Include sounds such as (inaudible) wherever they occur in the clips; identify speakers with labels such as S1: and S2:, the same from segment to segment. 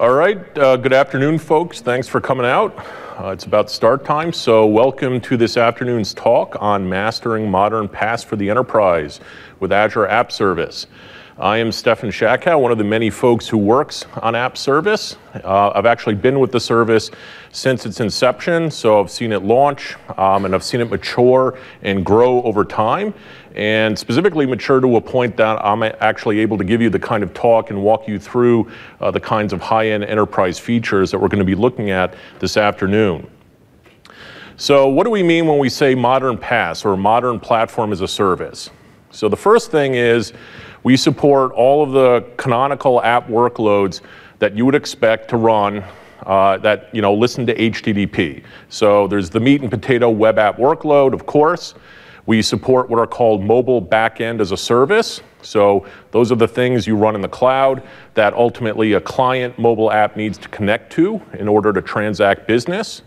S1: All right, uh, good afternoon, folks. Thanks for coming out. Uh, it's about start time, so welcome to this afternoon's talk on mastering modern PaaS for the enterprise with Azure App Service. I am Stefan Schackow, one of the many folks who works on App Service. Uh, I've actually been with the service since its inception, so I've seen it launch um, and I've seen it mature and grow over time, and specifically mature to a point that I'm actually able to give you the kind of talk and walk you through uh, the kinds of high-end enterprise features that we're going to be looking at this afternoon. So what do we mean when we say modern PaaS or modern platform as a service? So the first thing is we support all of the canonical app workloads that you would expect to run uh, that you know listen to HTTP. So there's the meat and potato web app workload, of course. We support what are called mobile backend as a service. So those are the things you run in the cloud that ultimately a client mobile app needs to connect to in order to transact business.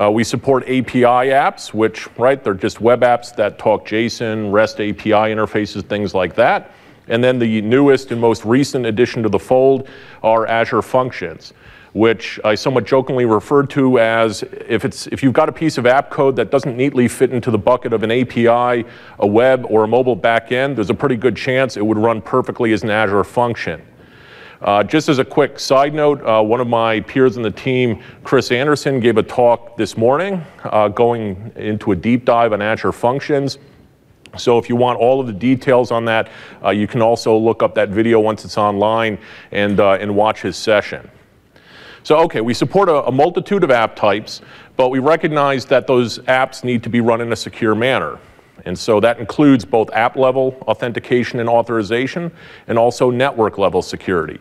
S1: Uh, we support API apps, which, right, they're just web apps that talk JSON, REST API interfaces, things like that. And then the newest and most recent addition to the fold are Azure Functions, which I somewhat jokingly referred to as if, it's, if you've got a piece of app code that doesn't neatly fit into the bucket of an API, a web, or a mobile backend, there's a pretty good chance it would run perfectly as an Azure function. Uh, just as a quick side note, uh, one of my peers in the team, Chris Anderson, gave a talk this morning uh, going into a deep dive on Azure Functions. So if you want all of the details on that, uh, you can also look up that video once it's online and, uh, and watch his session. So okay, we support a, a, multitude of app types, but we recognize that those apps need to be run in a secure manner. And so that includes both app level authentication and authorization and also network level security.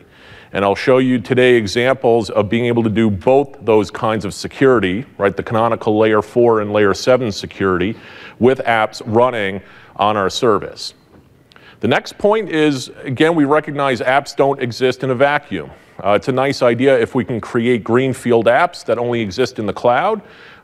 S1: And I'll show you today examples of being able to do both those kinds of security, right, the canonical layer 4 and layer 7 security with apps running on our service. The next point is, again, we recognize apps don't exist in a vacuum. Uh, it's a nice idea if we can create greenfield apps that only exist in the cloud,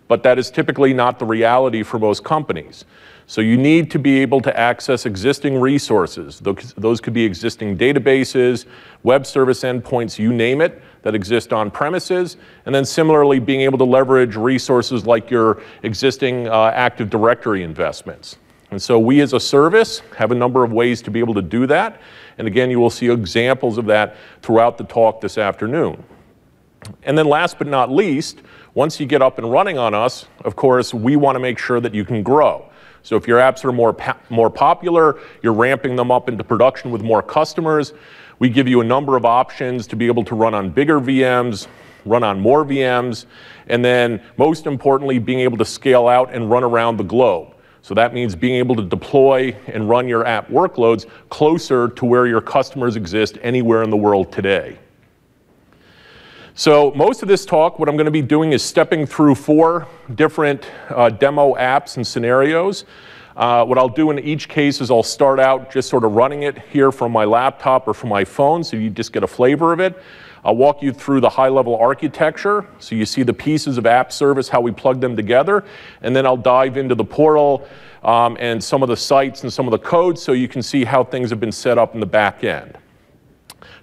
S1: but that is typically not the reality for most companies. So you need to be able to access existing resources. Those, could be existing databases, web service endpoints, you name it, that exist on premises. And then similarly, being able to leverage resources like your existing uh, Active Directory investments. And so we as a service have a number of ways to be able to do that. And again, you will see examples of that throughout the talk this afternoon. And then last but not least, once you get up and running on us, of course, we want to make sure that you can grow. So if your apps are more, more popular, you're ramping them up into production with more customers, we give you a number of options to be able to run on bigger VMs, run on more VMs, and then most importantly, being able to scale out and run around the globe. So that means being able to deploy and run your app workloads closer to where your customers exist anywhere in the world today. So most of this talk, what I'm going to be doing is stepping through four different uh, demo apps and scenarios. Uh, what I'll do in each case is I'll start out just sort of running it here from my laptop or from my phone so you just get a flavor of it. I'll walk you through the high level architecture so you see the pieces of app service, how we plug them together, and then I'll dive into the portal um, and some of the sites and some of the code so you can see how things have been set up in the back end.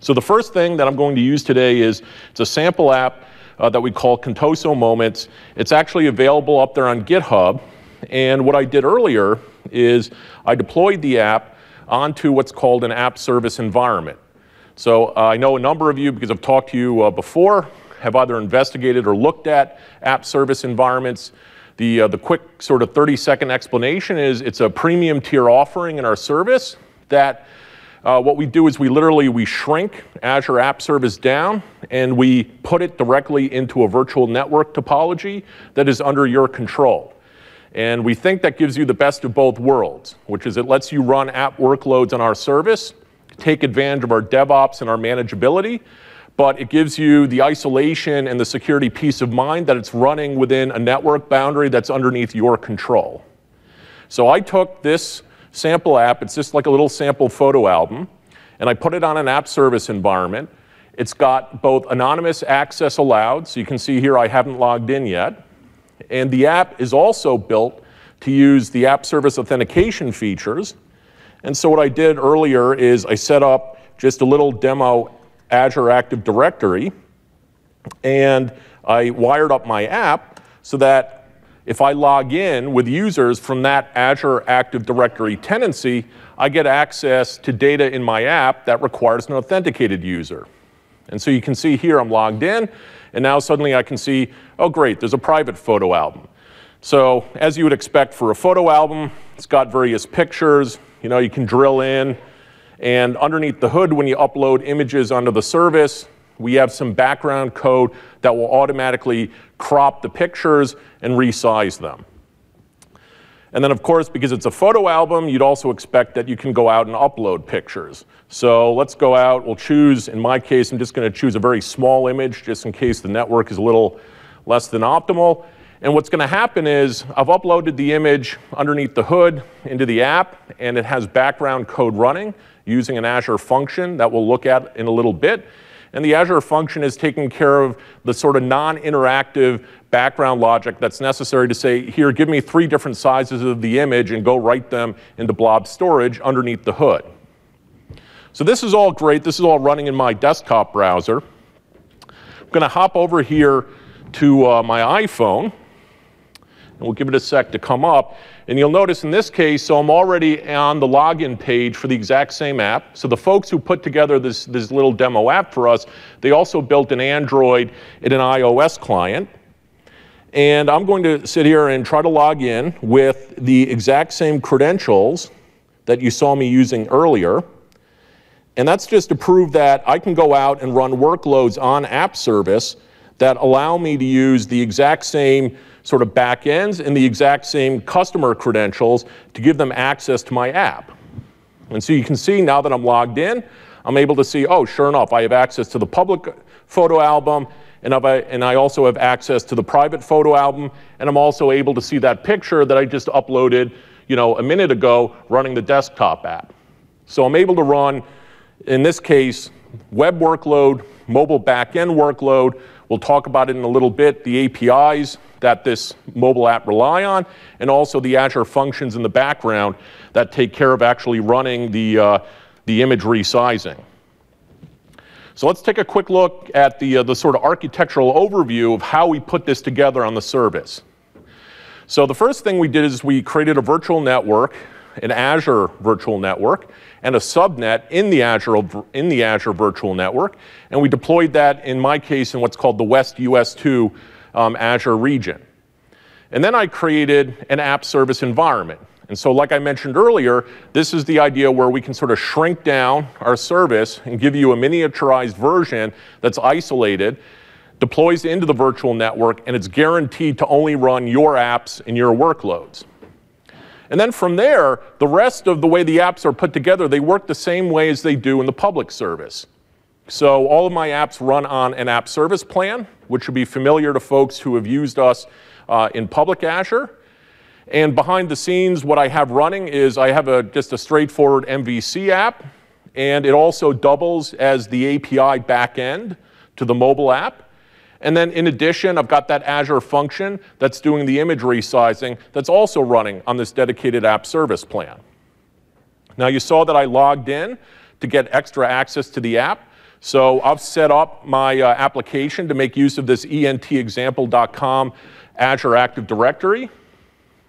S1: So the first thing that I'm going to use today is it's a sample app uh, that we call Contoso Moments. It's actually available up there on GitHub. And what I did earlier is I deployed the app onto what's called an app service environment. So uh, I know a number of you, because I've talked to you uh, before, have either investigated or looked at app service environments. The, uh, the quick sort of 30 second explanation is it's a premium tier offering in our service that uh, what we do is we literally we shrink Azure App Service down and we put it directly into a virtual network topology that is under your control. And we think that gives you the best of both worlds, which is it lets you run app workloads on our service take advantage of our DevOps and our manageability, but it gives you the isolation and the security peace of mind that it's running within a network boundary that's underneath your control. So I took this sample app, it's just like a little sample photo album, and I put it on an app service environment. It's got both anonymous access allowed, so you can see here I haven't logged in yet, and the app is also built to use the app service authentication features and so what I did earlier is I set up just a little demo Azure Active Directory, and I wired up my app so that if I log in with users from that Azure Active Directory tenancy, I get access to data in my app that requires an authenticated user. And so you can see here I'm logged in, and now suddenly I can see, oh great, there's a private photo album. So as you would expect for a photo album, it's got various pictures. You know, you can drill in, and underneath the hood, when you upload images onto the service, we have some background code that will automatically crop the pictures and resize them. And then, of course, because it's a photo album, you'd also expect that you can go out and upload pictures. So let's go out. We'll choose, in my case, I'm just going to choose a very small image just in case the network is a little less than optimal. And what's going to happen is I've uploaded the image underneath the hood into the app, and it has background code running using an Azure function that we'll look at in a little bit. And the Azure function is taking care of the sort of non-interactive background logic that's necessary to say, here, give me three different sizes of the image and go write them into blob storage underneath the hood. So this is all great. This is all running in my desktop browser. I'm going to hop over here to uh, my iPhone, and we'll give it a sec to come up. And you'll notice in this case, so I'm already on the login page for the exact same app. So the folks who put together this, this little demo app for us, they also built an Android and an iOS client. And I'm going to sit here and try to log in with the exact same credentials that you saw me using earlier. And that's just to prove that I can go out and run workloads on app service that allow me to use the exact same sort of backends and the exact same customer credentials to give them access to my app. And so you can see now that I'm logged in, I'm able to see, oh, sure enough, I have access to the public photo album, and, I, and I also have access to the private photo album, and I'm also able to see that picture that I just uploaded you know, a minute ago running the desktop app. So I'm able to run, in this case, web workload, mobile backend workload. We'll talk about it in a little bit, the APIs that this mobile app rely on, and also the Azure functions in the background that take care of actually running the, uh, the image resizing. So let's take a quick look at the, uh, the sort of architectural overview of how we put this together on the service. So the first thing we did is we created a virtual network, an Azure virtual network, and a subnet in the Azure, in the Azure virtual network, and we deployed that, in my case, in what's called the West US2 um, Azure region. And then I created an app service environment. And so, like I mentioned earlier, this is the idea where we can sort of shrink down our service and give you a miniaturized version that's isolated, deploys into the virtual network, and it's guaranteed to only run your apps and your workloads. And then from there, the rest of the way the apps are put together, they work the same way as they do in the public service. So all of my apps run on an app service plan, which will be familiar to folks who have used us uh, in public Azure. And behind the scenes, what I have running is I have a, just a straightforward MVC app, and it also doubles as the API backend to the mobile app. And then in addition, I've got that Azure function that's doing the image resizing that's also running on this dedicated app service plan. Now you saw that I logged in to get extra access to the app. So I've set up my uh, application to make use of this entexample.com Azure Active Directory.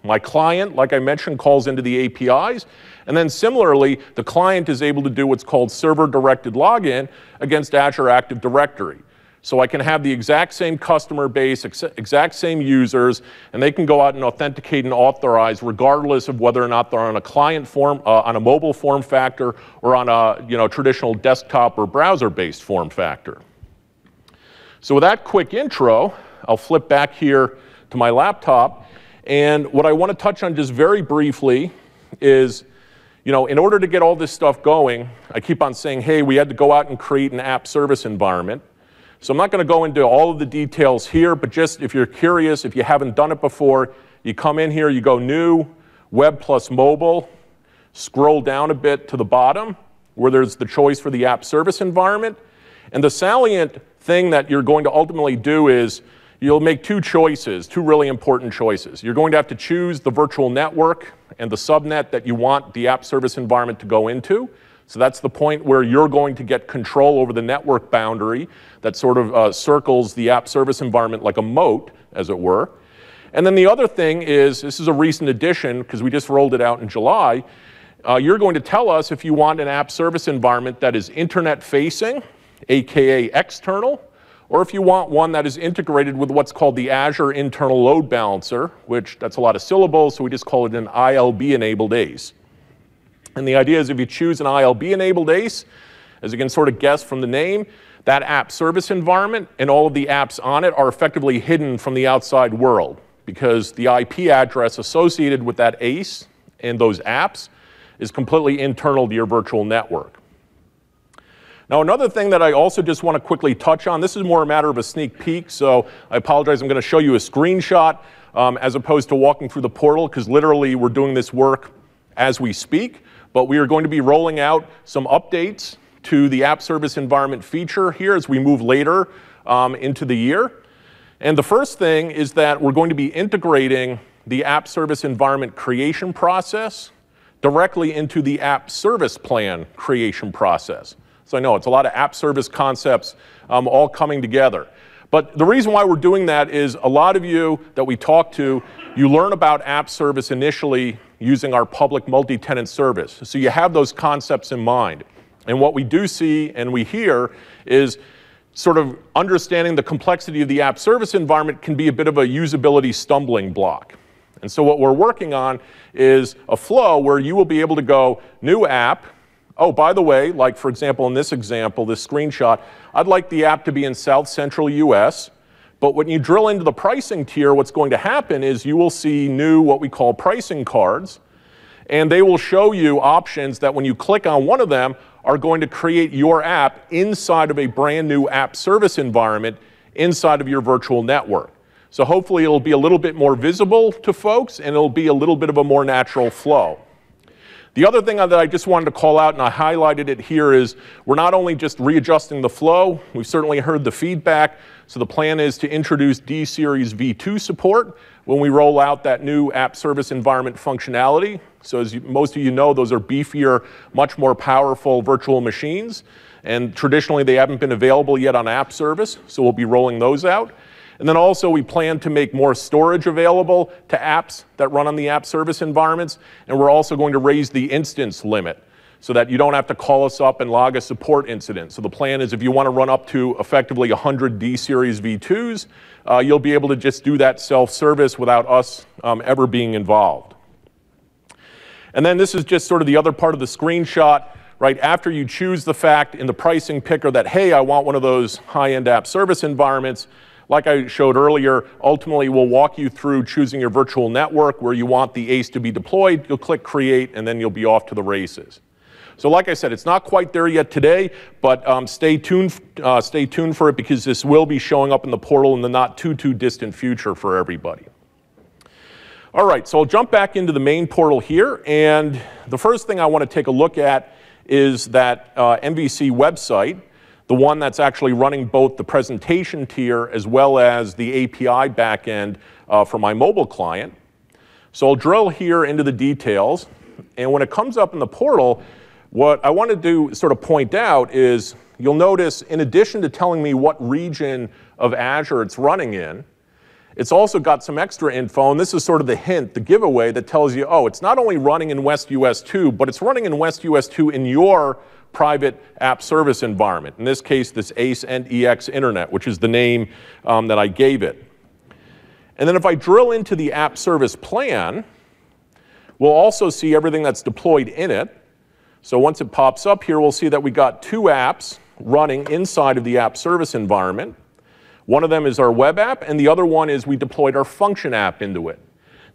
S1: My client, like I mentioned, calls into the APIs. And then similarly, the client is able to do what's called server-directed login against Azure Active Directory. So I can have the exact same customer base, exact same users, and they can go out and authenticate and authorize regardless of whether or not they're on a client form, uh, on a mobile form factor, or on a you know, traditional desktop or browser-based form factor. So with that quick intro, I'll flip back here to my laptop and what I want to touch on just very briefly is, you know, in order to get all this stuff going, I keep on saying, hey, we had to go out and create an app service environment. So I'm not going to go into all of the details here, but just if you're curious, if you haven't done it before, you come in here, you go new, web plus mobile, scroll down a bit to the bottom where there's the choice for the app service environment. And the salient thing that you're going to ultimately do is you'll make two choices, two really important choices. You're going to have to choose the virtual network and the subnet that you want the app service environment to go into. So that's the point where you're going to get control over the network boundary that sort of uh, circles the app service environment like a moat, as it were. And then the other thing is this is a recent addition because we just rolled it out in July. Uh, you're going to tell us if you want an app service environment that is internet facing, aka external, or if you want one that is integrated with what's called the Azure Internal Load Balancer, which that's a lot of syllables, so we just call it an ILB enabled ASE. And the idea is if you choose an ILB enabled ASE, as you can sort of guess from the name, that app service environment and all of the apps on it are effectively hidden from the outside world because the IP address associated with that ASE and those apps is completely internal to your virtual network. Now, another thing that I also just want to quickly touch on, this is more a matter of a sneak peek, so I apologize, I'm going to show you a screenshot um, as opposed to walking through the portal, because literally we're doing this work as we speak, but we are going to be rolling out some updates to the app service environment feature here as we move later um, into the year. And the first thing is that we're going to be integrating the app service environment creation process directly into the app service plan creation process. So I know it's a lot of app service concepts um, all coming together. But the reason why we're doing that is a lot of you that we talk to, you learn about app service initially using our public multi-tenant service. So you have those concepts in mind. And what we do see and we hear is sort of understanding the complexity of the app service environment can be a bit of a usability stumbling block. And so what we're working on is a flow where you will be able to go new app, Oh, by the way, like for example in this example, this screenshot, I'd like the app to be in South Central US, but when you drill into the pricing tier, what's going to happen is you will see new what we call pricing cards, and they will show you options that when you click on one of them are going to create your app inside of a brand new app service environment inside of your virtual network. So hopefully it'll be a little bit more visible to folks and it'll be a little bit of a more natural flow. The other thing that I just wanted to call out, and I highlighted it here, is we're not only just readjusting the flow, we've certainly heard the feedback. So the plan is to introduce D Series V2 support when we roll out that new app service environment functionality. So as you, most of you know, those are beefier, much more powerful virtual machines. And traditionally, they haven't been available yet on app service, so we'll be rolling those out. And then also we plan to make more storage available to apps that run on the app service environments. And we're also going to raise the instance limit so that you don't have to call us up and log a support incident. So the plan is if you want to run up to effectively 100 D series V2s, uh, you'll be able to just do that self-service without us um, ever being involved. And then this is just sort of the other part of the screenshot, right? After you choose the fact in the pricing picker that, hey, I want one of those high-end app service environments, like I showed earlier, ultimately we'll walk you through choosing your virtual network where you want the ASE to be deployed. You'll click create and then you'll be off to the races. So like I said, it's not quite there yet today, but um, stay, tuned, uh, stay tuned for it because this will be showing up in the portal in the not too, too distant future for everybody. All right, so I'll jump back into the main portal here. And the first thing I want to take a look at is that uh, MVC website the one that's actually running both the presentation tier as well as the API backend uh, for my mobile client. So I'll drill here into the details. And when it comes up in the portal, what I want to do sort of point out is you'll notice in addition to telling me what region of Azure it's running in, it's also got some extra info, and this is sort of the hint, the giveaway that tells you, oh, it's not only running in West US 2, but it's running in West US 2 in your private app service environment. In this case, this ACE NEX Internet, which is the name um, that I gave it. And then if I drill into the app service plan, we'll also see everything that's deployed in it. So once it pops up here, we'll see that we got two apps running inside of the app service environment. One of them is our web app, and the other one is we deployed our function app into it.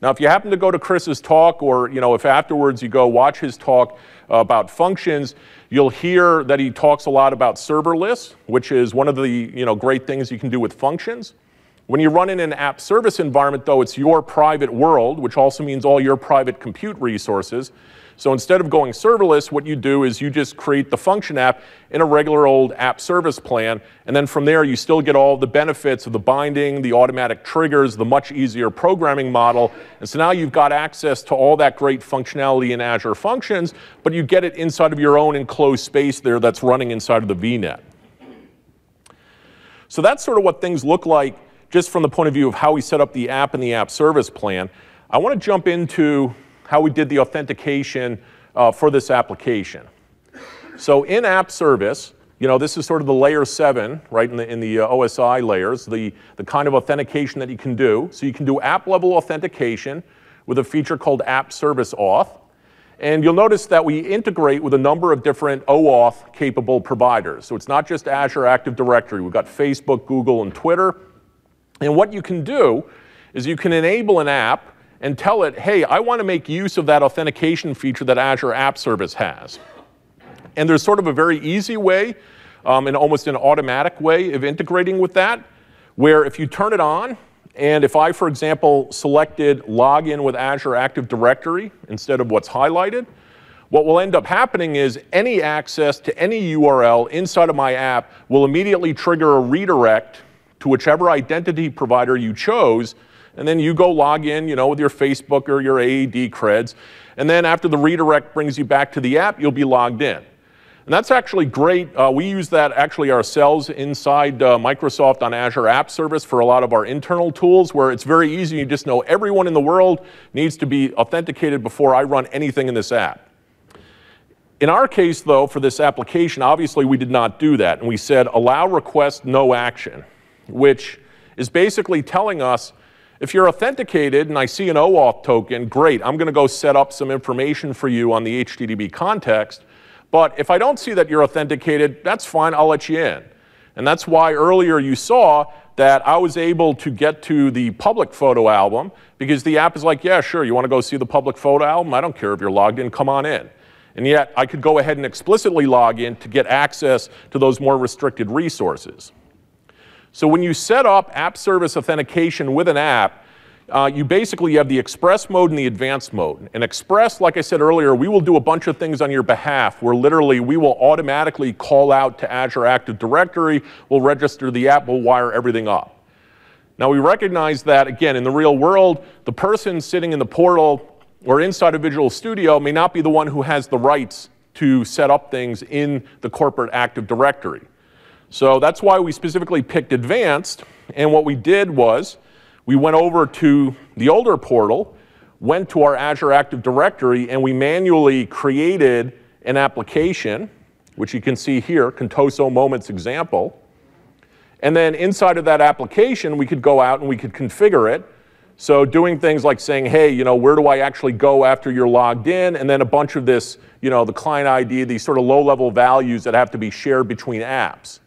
S1: Now, if you happen to go to Chris's talk, or you know, if afterwards you go watch his talk about functions, You'll hear that he talks a lot about serverless, which is one of the you know, great things you can do with functions. When you run in an app service environment, though, it's your private world, which also means all your private compute resources. So instead of going serverless, what you do is you just create the function app in a regular old app service plan. And then from there, you still get all the benefits of the binding, the automatic triggers, the much easier programming model. And so now you've got access to all that great functionality in Azure Functions, but you get it inside of your own enclosed space there that's running inside of the VNet. So that's sort of what things look like just from the point of view of how we set up the app and the app service plan. I want to jump into how we did the authentication uh, for this application. So in app service, you know, this is sort of the layer seven, right, in the, in the uh, OSI layers, the, the kind of authentication that you can do. So you can do app level authentication with a feature called app service auth. And you'll notice that we integrate with a number of different OAuth capable providers. So it's not just Azure Active Directory. We've got Facebook, Google, and Twitter. And what you can do is you can enable an app and tell it, hey, I want to make use of that authentication feature that Azure App Service has. And there's sort of a very easy way um, and almost an automatic way of integrating with that, where if you turn it on, and if I, for example, selected login with Azure Active Directory instead of what's highlighted, what will end up happening is any access to any URL inside of my app will immediately trigger a redirect to whichever identity provider you chose and then you go log in, you know, with your Facebook or your AAD creds, and then after the redirect brings you back to the app, you'll be logged in. And that's actually great. Uh, we use that actually ourselves inside uh, Microsoft on Azure App Service for a lot of our internal tools where it's very easy. You just know everyone in the world needs to be authenticated before I run anything in this app. In our case, though, for this application, obviously we did not do that. And we said allow request no action, which is basically telling us if you're authenticated and I see an OAuth token, great, I'm going to go set up some information for you on the HTTP context. But if I don't see that you're authenticated, that's fine, I'll let you in. And that's why earlier you saw that I was able to get to the public photo album because the app is like, yeah, sure, you want to go see the public photo album? I don't care if you're logged in, come on in. And yet I could go ahead and explicitly log in to get access to those more restricted resources. So when you set up app service authentication with an app, uh, you basically have the express mode and the advanced mode. And express, like I said earlier, we will do a bunch of things on your behalf where literally we will automatically call out to Azure Active Directory, we'll register the app, we'll wire everything up. Now we recognize that, again, in the real world, the person sitting in the portal or inside a Visual Studio may not be the one who has the rights to set up things in the corporate Active Directory. So that's why we specifically picked advanced. And what we did was we went over to the older portal, went to our Azure Active Directory, and we manually created an application, which you can see here, Contoso Moments example. And then inside of that application, we could go out and we could configure it. So doing things like saying, hey, you know, where do I actually go after you're logged in? And then a bunch of this, you know, the client ID, these sort of low-level values that have to be shared between apps.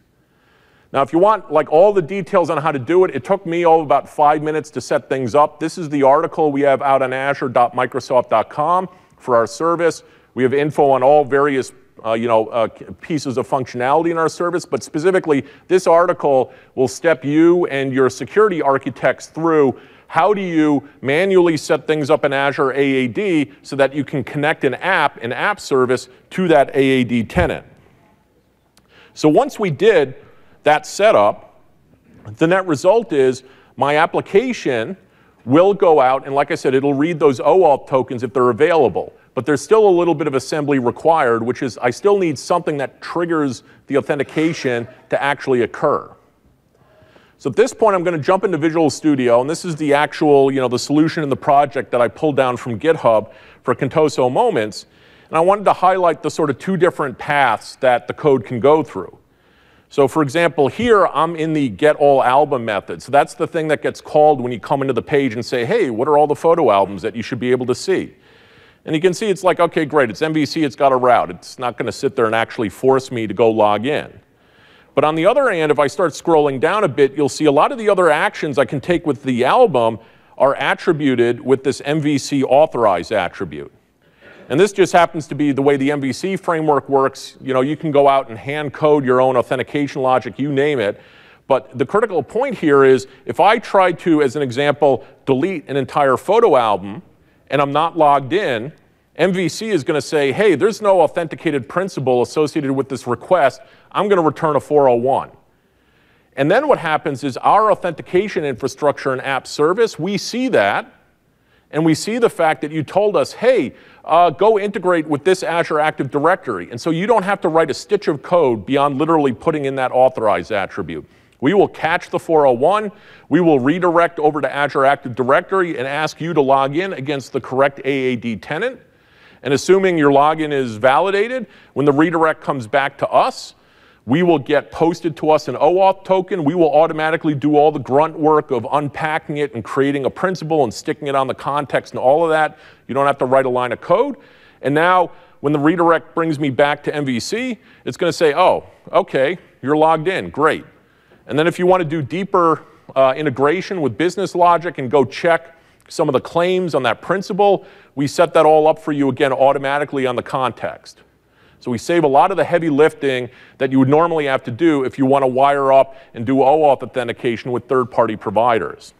S1: Now, if you want like all the details on how to do it, it took me all about five minutes to set things up. This is the article we have out on azure.microsoft.com for our service. We have info on all various uh, you know, uh, pieces of functionality in our service, but specifically, this article will step you and your security architects through how do you manually set things up in Azure AAD so that you can connect an app, an app service, to that AAD tenant. So once we did, that setup, the net result is my application will go out, and like I said, it'll read those OAuth tokens if they're available. But there's still a little bit of assembly required, which is I still need something that triggers the authentication to actually occur. So at this point, I'm going to jump into Visual Studio, and this is the actual, you know, the solution in the project that I pulled down from GitHub for Contoso Moments. And I wanted to highlight the sort of two different paths that the code can go through. So for example, here I'm in the get all album method. So that's the thing that gets called when you come into the page and say, hey, what are all the photo albums that you should be able to see? And you can see it's like, okay, great, it's MVC, it's got a route. It's not going to sit there and actually force me to go log in. But on the other hand, if I start scrolling down a bit, you'll see a lot of the other actions I can take with the album are attributed with this MVC authorize attribute. And this just happens to be the way the MVC framework works. You know, you can go out and hand code your own authentication logic, you name it. But the critical point here is if I try to, as an example, delete an entire photo album and I'm not logged in, MVC is going to say, hey, there's no authenticated principal associated with this request. I'm going to return a 401. And then what happens is our authentication infrastructure and app service, we see that, and we see the fact that you told us, hey, uh, go integrate with this Azure Active Directory. And so you don't have to write a stitch of code beyond literally putting in that authorize attribute. We will catch the 401, we will redirect over to Azure Active Directory and ask you to log in against the correct AAD tenant. And assuming your login is validated, when the redirect comes back to us, we will get posted to us an OAuth token. We will automatically do all the grunt work of unpacking it and creating a principal and sticking it on the context and all of that. You don't have to write a line of code. And now, when the redirect brings me back to MVC, it's going to say, oh, okay, you're logged in. Great. And then if you want to do deeper uh, integration with business logic and go check some of the claims on that principal, we set that all up for you again automatically on the context. So we save a lot of the heavy lifting that you would normally have to do if you want to wire up and do OAuth authentication with third-party providers.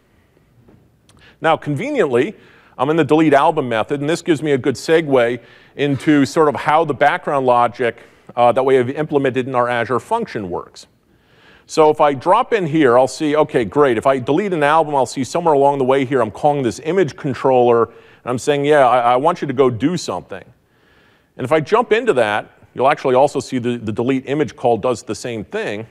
S1: Now, conveniently, I'm in the delete album method, and this gives me a good segue into sort of how the background logic uh, that we have implemented in our Azure function works. So if I drop in here, I'll see, okay, great. If I delete an album, I'll see somewhere along the way here, I'm calling this image controller, and I'm saying, yeah, I, I want you to go do something. And if I jump into that, you'll actually also see the, the delete image call does the same thing.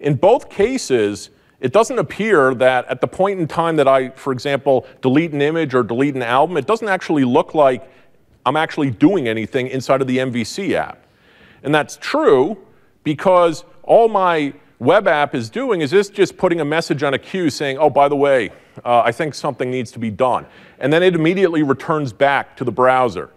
S1: In both cases, it doesn't appear that at the point in time that I, for example, delete an image or delete an album, it doesn't actually look like I'm actually doing anything inside of the MVC app. And that's true because all my web app is doing is just putting a message on a queue saying, oh, by the way, uh, I think something needs to be done. And then it immediately returns back to the browser.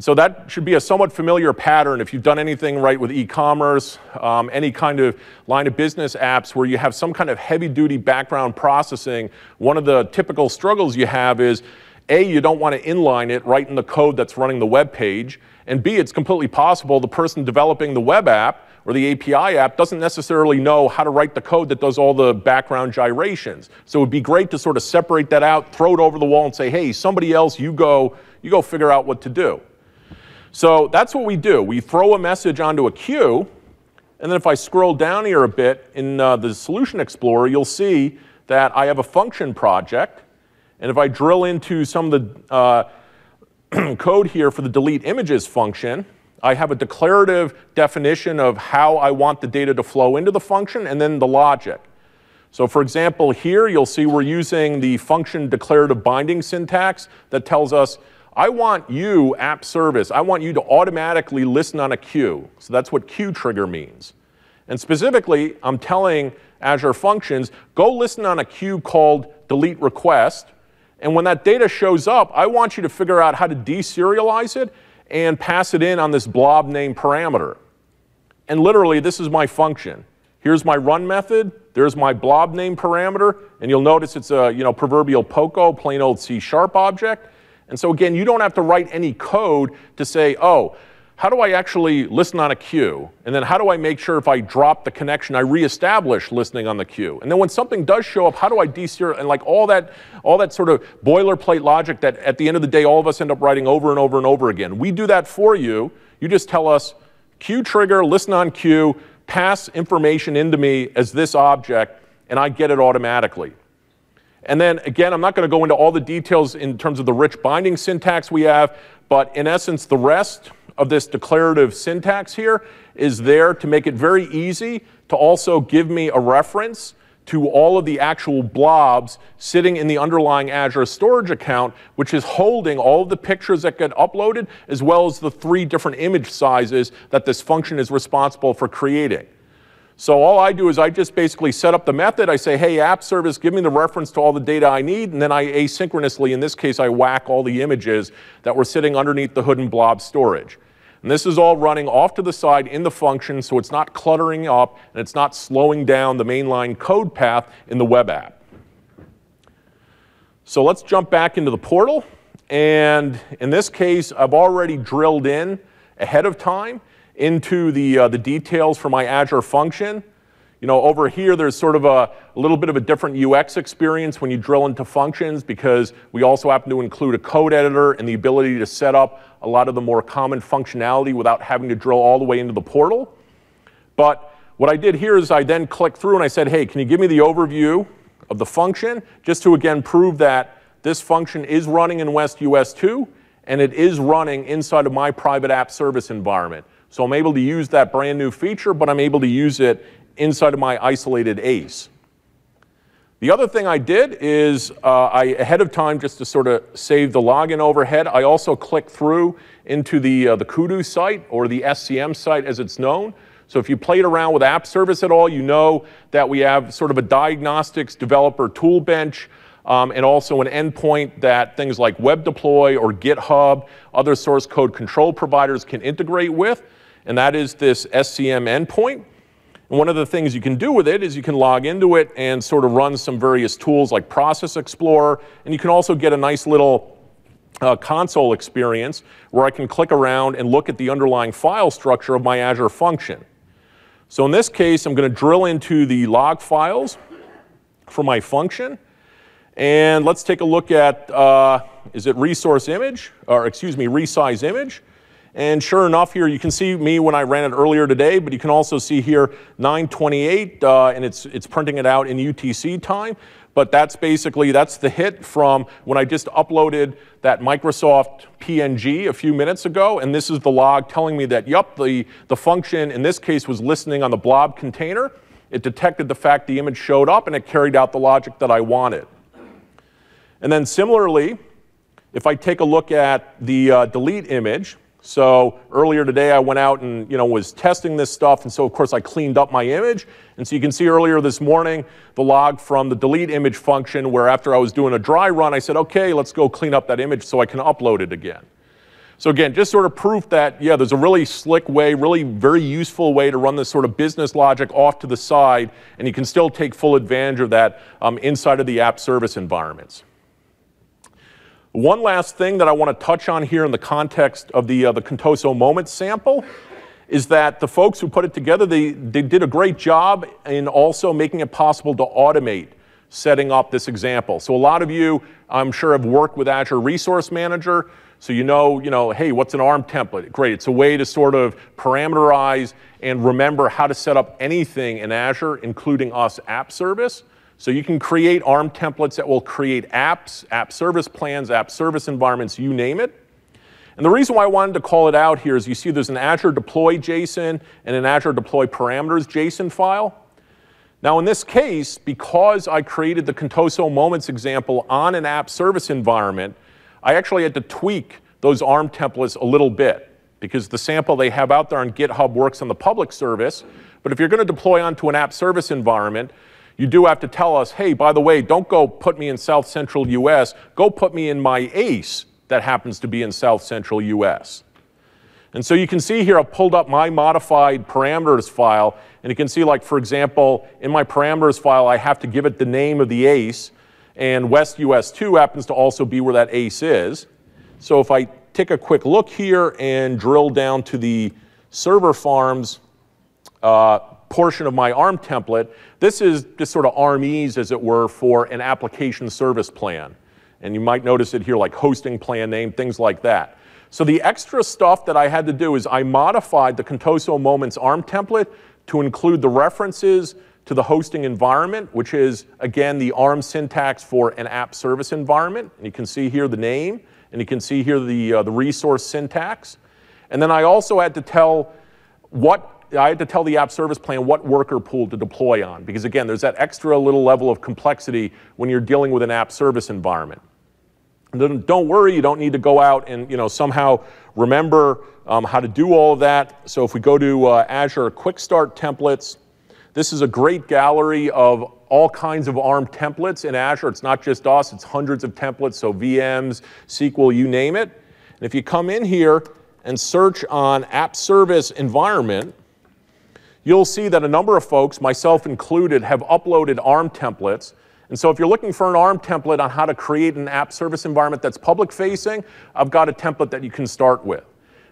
S1: So that should be a somewhat familiar pattern if you've done anything right with e-commerce, um, any kind of line of business apps where you have some kind of heavy-duty background processing. One of the typical struggles you have is, A, you don't want to inline it right in the code that's running the web page, and B, it's completely possible the person developing the web app or the API app doesn't necessarily know how to write the code that does all the background gyrations. So it would be great to sort of separate that out, throw it over the wall and say, hey, somebody else, you go, you go figure out what to do. So that's what we do. We throw a message onto a queue, and then if I scroll down here a bit in uh, the Solution Explorer, you'll see that I have a function project. And if I drill into some of the uh, (clears throat) code here for the delete images function, I have a declarative definition of how I want the data to flow into the function and then the logic. So for example, here you'll see we're using the function declarative binding syntax that tells us, I want you, app service, I want you to automatically listen on a queue. So that's what queue trigger means. And specifically, I'm telling Azure Functions, go listen on a queue called delete request. And when that data shows up, I want you to figure out how to deserialize it and pass it in on this blob name parameter. And literally, this is my function. Here's my run method. There's my blob name parameter. And you'll notice it's a you know, proverbial POCO, plain old C sharp object. And so again, you don't have to write any code to say, oh, how do I actually listen on a queue? And then how do I make sure if I drop the connection, I reestablish listening on the queue? And then when something does show up, how do I deserial and like all that, all that sort of boilerplate logic that at the end of the day, all of us end up writing over and over and over again. We do that for you. You just tell us queue trigger, listen on queue, pass information into me as this object, and I get it automatically. And then again, I'm not going to go into all the details in terms of the rich binding syntax we have, but in essence, the rest of this declarative syntax here is there to make it very easy to also give me a reference to all of the actual blobs sitting in the underlying Azure storage account, which is holding all of the pictures that get uploaded, as well as the three different image sizes that this function is responsible for creating. So all I do is I just basically set up the method. I say, hey, app service, give me the reference to all the data I need. And then I asynchronously, in this case, I whack all the images that were sitting underneath the hood and blob storage. And this is all running off to the side in the function, so it's not cluttering up and it's not slowing down the mainline code path in the web app. So let's jump back into the portal. And in this case, I've already drilled in ahead of time into the, uh, the details for my Azure function. You know, over here, there's sort of a, a, little bit of a different UX experience when you drill into functions because we also happen to include a code editor and the ability to set up a lot of the more common functionality without having to drill all the way into the portal. But what I did here is I then clicked through and I said, hey, can you give me the overview of the function just to again prove that this function is running in West US 2 and it is running inside of my private app service environment. So I'm able to use that brand new feature, but I'm able to use it inside of my isolated ASE. The other thing I did is uh, I, ahead of time, just to sort of save the login overhead, I also clicked through into the, uh, the Kudu site or the SCM site as it's known. So if you played around with app service at all, you know that we have sort of a diagnostics developer tool bench um, and also an endpoint that things like web deploy or GitHub, other source code control providers can integrate with, and that is this SCM endpoint. And one of the things you can do with it is you can log into it and sort of run some various tools like Process Explorer, and you can also get a nice little uh, console experience where I can click around and look at the underlying file structure of my Azure function. So in this case, I'm going to drill into the log files for my function. And let's take a look at, uh, is it resource image, or excuse me, resize image. And sure enough here, you can see me when I ran it earlier today, but you can also see here 928, uh, and it's, it's printing it out in UTC time. But that's basically, that's the hit from when I just uploaded that Microsoft PNG a few minutes ago, and this is the log telling me that, yup, the, the function in this case was listening on the blob container. It detected the fact the image showed up, and it carried out the logic that I wanted. And then similarly, if I take a look at the uh, delete image, so earlier today I went out and you know was testing this stuff and so of course I cleaned up my image and so you can see earlier this morning the log from the delete image function where after I was doing a dry run I said okay let's go clean up that image so I can upload it again. So again just sort of proof that yeah there's a really slick way really very useful way to run this sort of business logic off to the side and you can still take full advantage of that um, inside of the app service environments. One last thing that I want to touch on here in the context of the, uh, the Contoso moment sample is that the folks who put it together, they, they did a great job in also making it possible to automate setting up this example. So a lot of you, I'm sure, have worked with Azure Resource Manager, so you know, you know, hey, what's an ARM template? Great, it's a way to sort of parameterize and remember how to set up anything in Azure, including us app service. So you can create ARM templates that will create apps, app service plans, app service environments, you name it. And the reason why I wanted to call it out here is you see there's an Azure deploy JSON and an Azure deploy parameters JSON file. Now in this case, because I created the Contoso Moments example on an app service environment, I actually had to tweak those ARM templates a little bit because the sample they have out there on GitHub works on the public service. But if you're going to deploy onto an app service environment, you do have to tell us, hey, by the way, don't go put me in South Central US, go put me in my ASE that happens to be in South Central US. And so you can see here, I've pulled up my modified parameters file, and you can see, like, for example, in my parameters file, I have to give it the name of the ASE, and West US 2 happens to also be where that ASE is. So if I take a quick look here and drill down to the server farms uh, portion of my ARM template, this is just sort of ARMese, as it were, for an application service plan. And you might notice it here like hosting plan name, things like that. So the extra stuff that I had to do is I modified the Contoso Moments ARM template to include the references to the hosting environment, which is, again, the ARM syntax for an app service environment. And you can see here the name, and you can see here the, uh, the resource syntax. And then I also had to tell what I had to tell the app service plan what worker pool to deploy on, because again, there's that extra little level of complexity when you're dealing with an app service environment. And don't worry, you don't need to go out and you know somehow remember um, how to do all of that. So if we go to uh, Azure Quick Start templates, this is a great gallery of all kinds of ARM templates in Azure. It's not just us, it's hundreds of templates, so VMs, SQL, you name it. And if you come in here and search on app service environment, you'll see that a number of folks, myself included, have uploaded ARM templates. And so if you're looking for an ARM template on how to create an app service environment that's public facing, I've got a template that you can start with.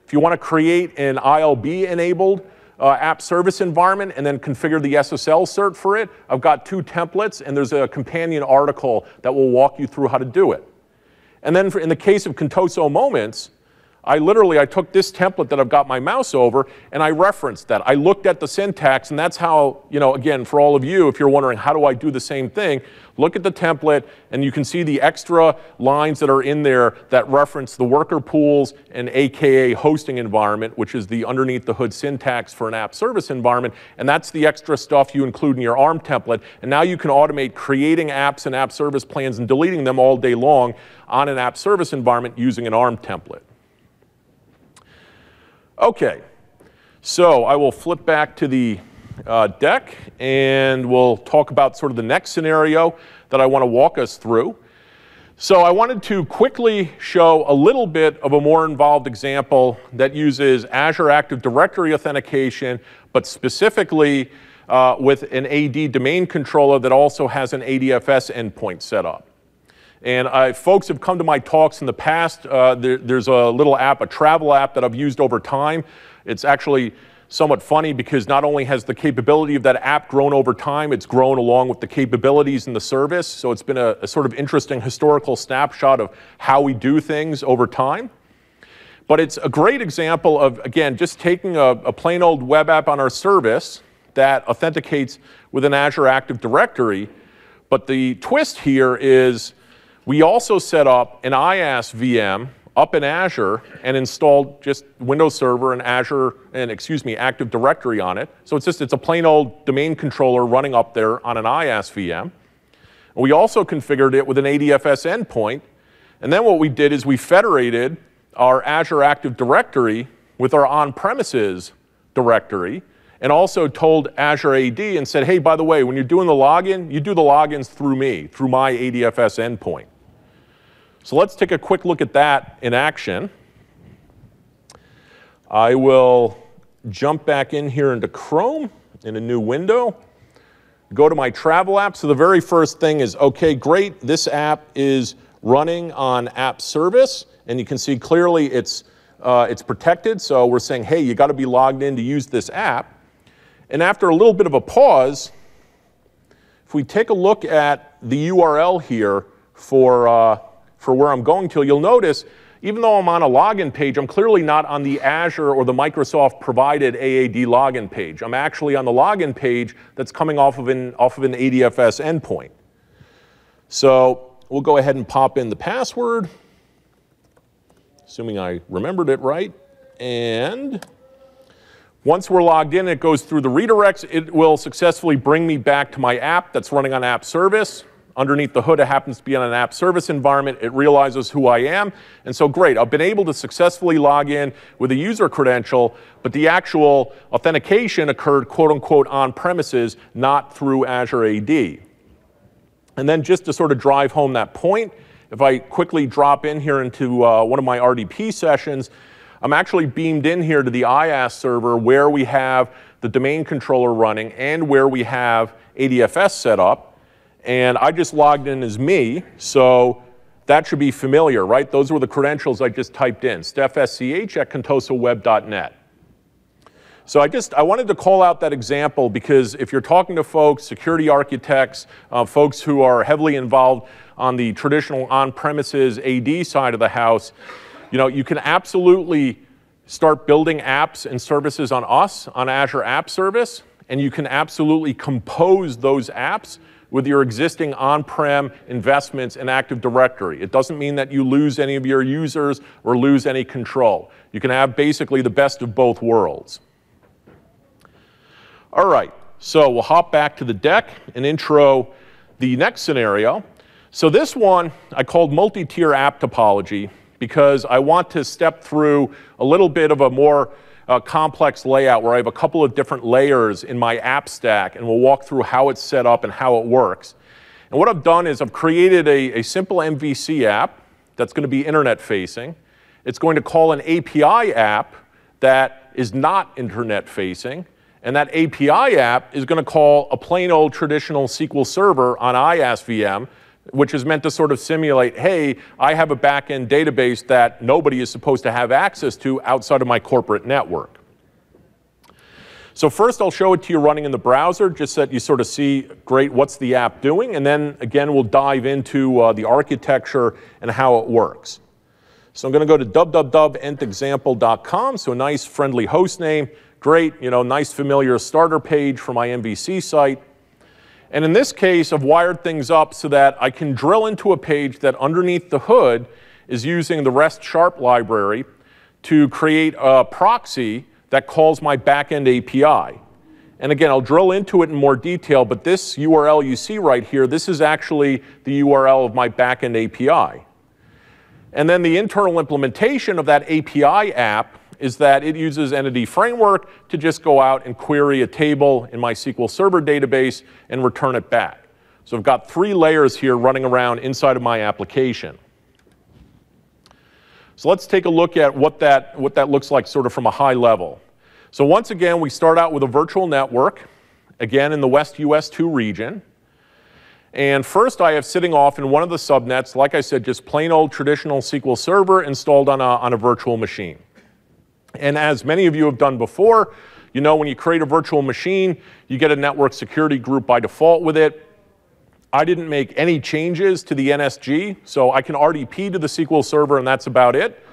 S1: If you want to create an ILB enabled uh, app service environment and then configure the SSL cert for it. I've got two templates, and there's a companion article that will walk you through how to do it. And then for, in the case of Contoso Moments, I literally, I took this template that I've got my mouse over and I referenced that. I looked at the syntax and that's how, you know, again, for all of you, if you're wondering how do I do the same thing, look at the template and you can see the extra lines that are in there that reference the worker pools and AKA hosting environment, which is the underneath the hood syntax for an app service environment. And that's the extra stuff you include in your ARM template. And now you can automate creating apps and app service plans and deleting them all day long on an app service environment using an ARM template. Okay, so I will flip back to the uh, deck and we'll talk about sort of the next scenario that I want to walk us through. So I wanted to quickly show a little bit of a more involved example that uses Azure Active Directory authentication, but specifically uh, with an AD domain controller that also has an ADFS endpoint set up. And I, folks have come to my talks in the past. Uh, there, there's a little app, a travel app that I've used over time. It's actually somewhat funny because not only has the capability of that app grown over time, it's grown along with the capabilities in the service. So it's been a, a sort of interesting historical snapshot of how we do things over time. But it's a great example of, again, just taking a, a plain old web app on our service that authenticates with an Azure Active Directory. But the twist here is we also set up an IaaS VM up in Azure and installed just Windows Server and Azure and excuse me Active Directory on it. So it's just it's a plain old domain controller running up there on an IaaS VM. We also configured it with an ADFS endpoint. And then what we did is we federated our Azure Active Directory with our on-premises directory and also told Azure AD and said, hey, by the way, when you're doing the login, you do the logins through me, through my ADFS endpoint. So let's take a quick look at that in action. I will jump back in here into Chrome in a new window, go to my travel app. So the very first thing is, okay, great, this app is running on app service, and you can see clearly it's, uh, it's protected. So we're saying, hey, you gotta be logged in to use this app. And after a little bit of a pause, if we take a look at the URL here for uh, for where I'm going to, you'll notice even though I'm on a login page, I'm clearly not on the Azure or the Microsoft provided AAD login page. I'm actually on the login page that's coming off of an, off of an ADFS endpoint. So we'll go ahead and pop in the password, assuming I remembered it right. And once we're logged in, it goes through the redirects. It will successfully bring me back to my app that's running on app service. Underneath the hood, it happens to be on an app service environment. It realizes who I am. And so great, I've been able to successfully log in with a user credential, but the actual authentication occurred quote unquote on premises, not through Azure AD. And then just to sort of drive home that point, if I quickly drop in here into uh, one of my RDP sessions, I'm actually beamed in here to the IaaS server where we have the domain controller running and where we have ADFS set up and I just logged in as me, so that should be familiar, right? Those were the credentials I just typed in, stephsch at contosoweb.net. So I just, I wanted to call out that example because if you're talking to folks, security architects, uh, folks who are heavily involved on the traditional on-premises AD side of the house, you know, you can absolutely start building apps and services on us, on Azure App Service, and you can absolutely compose those apps with your existing on-prem investments in Active Directory. It doesn't mean that you lose any of your users or lose any control. You can have basically the best of both worlds. All right, so we'll hop back to the deck and intro the next scenario. So this one I called multi-tier app topology because I want to step through a little bit of a more uh, complex layout where I have a couple of different layers in my app stack, and we'll walk through how it's set up and how it works. And what I've done is I've created a, a simple MVC app that's going to be internet facing. It's going to call an API app that is not internet facing. And that API app is going to call a plain old traditional SQL server on IaaS VM which is meant to sort of simulate, hey, I have a backend database that nobody is supposed to have access to outside of my corporate network. So first I'll show it to you running in the browser, just so that you sort of see, great, what's the app doing? And then again, we'll dive into uh, the architecture and how it works. So I'm going to go to www.entexample.com, so a nice friendly host name. Great, you know, nice familiar starter page for my MVC site. And in this case, I've wired things up so that I can drill into a page that underneath the hood is using the RestSharp library to create a proxy that calls my backend API. And again, I'll drill into it in more detail, but this URL you see right here, this is actually the URL of my backend API. And then the internal implementation of that API app is that it uses Entity Framework to just go out and query a table in my SQL Server database and return it back. So I've got three layers here running around inside of my application. So let's take a look at what that, what that looks like sort of from a high level. So once again, we start out with a virtual network, again in the West US 2 region. And first I have sitting off in one of the subnets, like I said, just plain old traditional SQL Server installed on a, on a virtual machine. And as many of you have done before, you know when you create a virtual machine, you get a network security group by default with it. I didn't make any changes to the NSG, so I can RDP to the SQL Server and that's about it.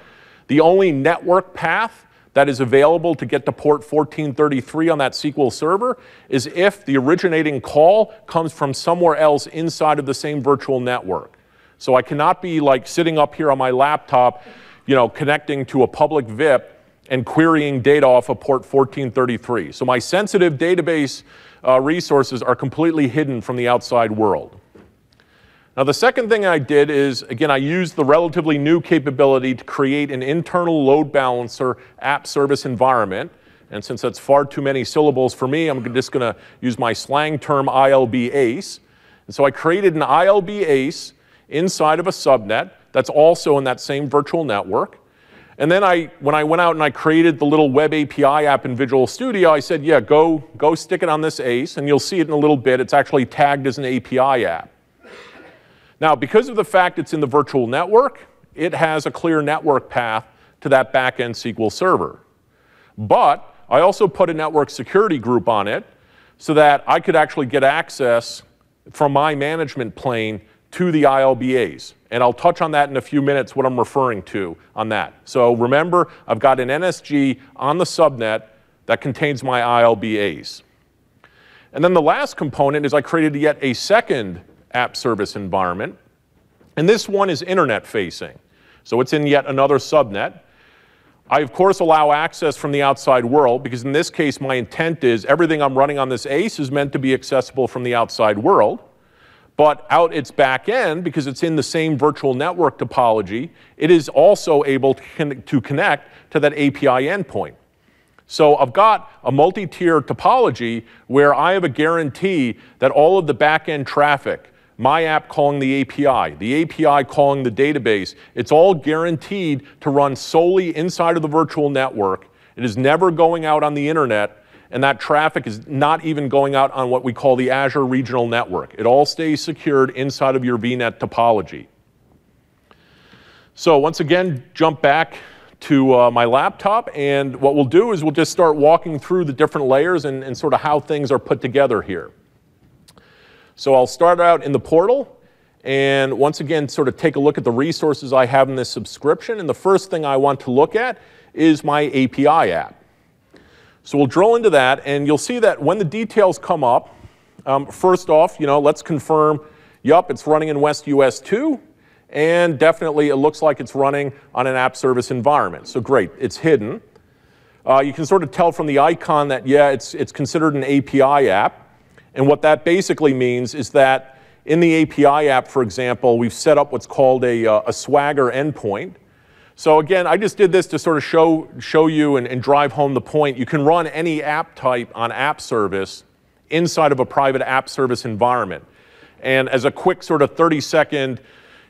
S1: The only network path that is available to get to port 1433 on that SQL Server is if the originating call comes from somewhere else inside of the same virtual network. So I cannot be like sitting up here on my laptop, you know, connecting to a public VIP and querying data off of port 1433. So my sensitive database uh, resources are completely hidden from the outside world. Now, the second thing I did is, again, I used the relatively new capability to create an internal load balancer app service environment. And since that's far too many syllables for me, I'm just going to use my slang term ILB ASE. And so I created an ILB ASE inside of a subnet that's also in that same virtual network. And then I, when I went out and I created the little web API app in Visual Studio, I said, yeah, go, go stick it on this ASE, and you'll see it in a little bit. It's actually tagged as an API app. Now, because of the fact it's in the virtual network, it has a clear network path to that backend SQL server. But I also put a network security group on it so that I could actually get access from my management plane to the ILB ASE. And I'll touch on that in a few minutes, what I'm referring to on that. So remember, I've got an NSG on the subnet that contains my ILB ASE. And then the last component is I created yet a second app service environment. And this one is internet facing. So it's in yet another subnet. I, of course, allow access from the outside world because in this case, my intent is everything I'm running on this ASE is meant to be accessible from the outside world. But out its back end, because it's in the same virtual network topology, it is also able to, con to connect to that API endpoint. So I've got a multi-tier topology where I have a guarantee that all of the back-end traffic, my app calling the API, the API calling the database, it's all guaranteed to run solely inside of the virtual network. It is never going out on the internet and that traffic is not even going out on what we call the Azure Regional Network. It all stays secured inside of your VNet topology. So once again, jump back to uh, my laptop, and what we'll do is we'll just start walking through the different layers and, and sort of how things are put together here. So I'll start out in the portal, and once again, sort of take a look at the resources I have in this subscription, and the first thing I want to look at is my API app. So we'll drill into that, and you'll see that when the details come up, um, first off, you know, let's confirm, yup, it's running in West US 2, and definitely it looks like it's running on an app service environment. So great, it's hidden. Uh, you can sort of tell from the icon that, yeah, it's, it's considered an API app. And what that basically means is that in the API app, for example, we've set up what's called a, uh, a Swagger endpoint. So again, I just did this to sort of show, show you and, and drive home the point. You can run any app type on app service inside of a private app service environment. And as a quick sort of 30 second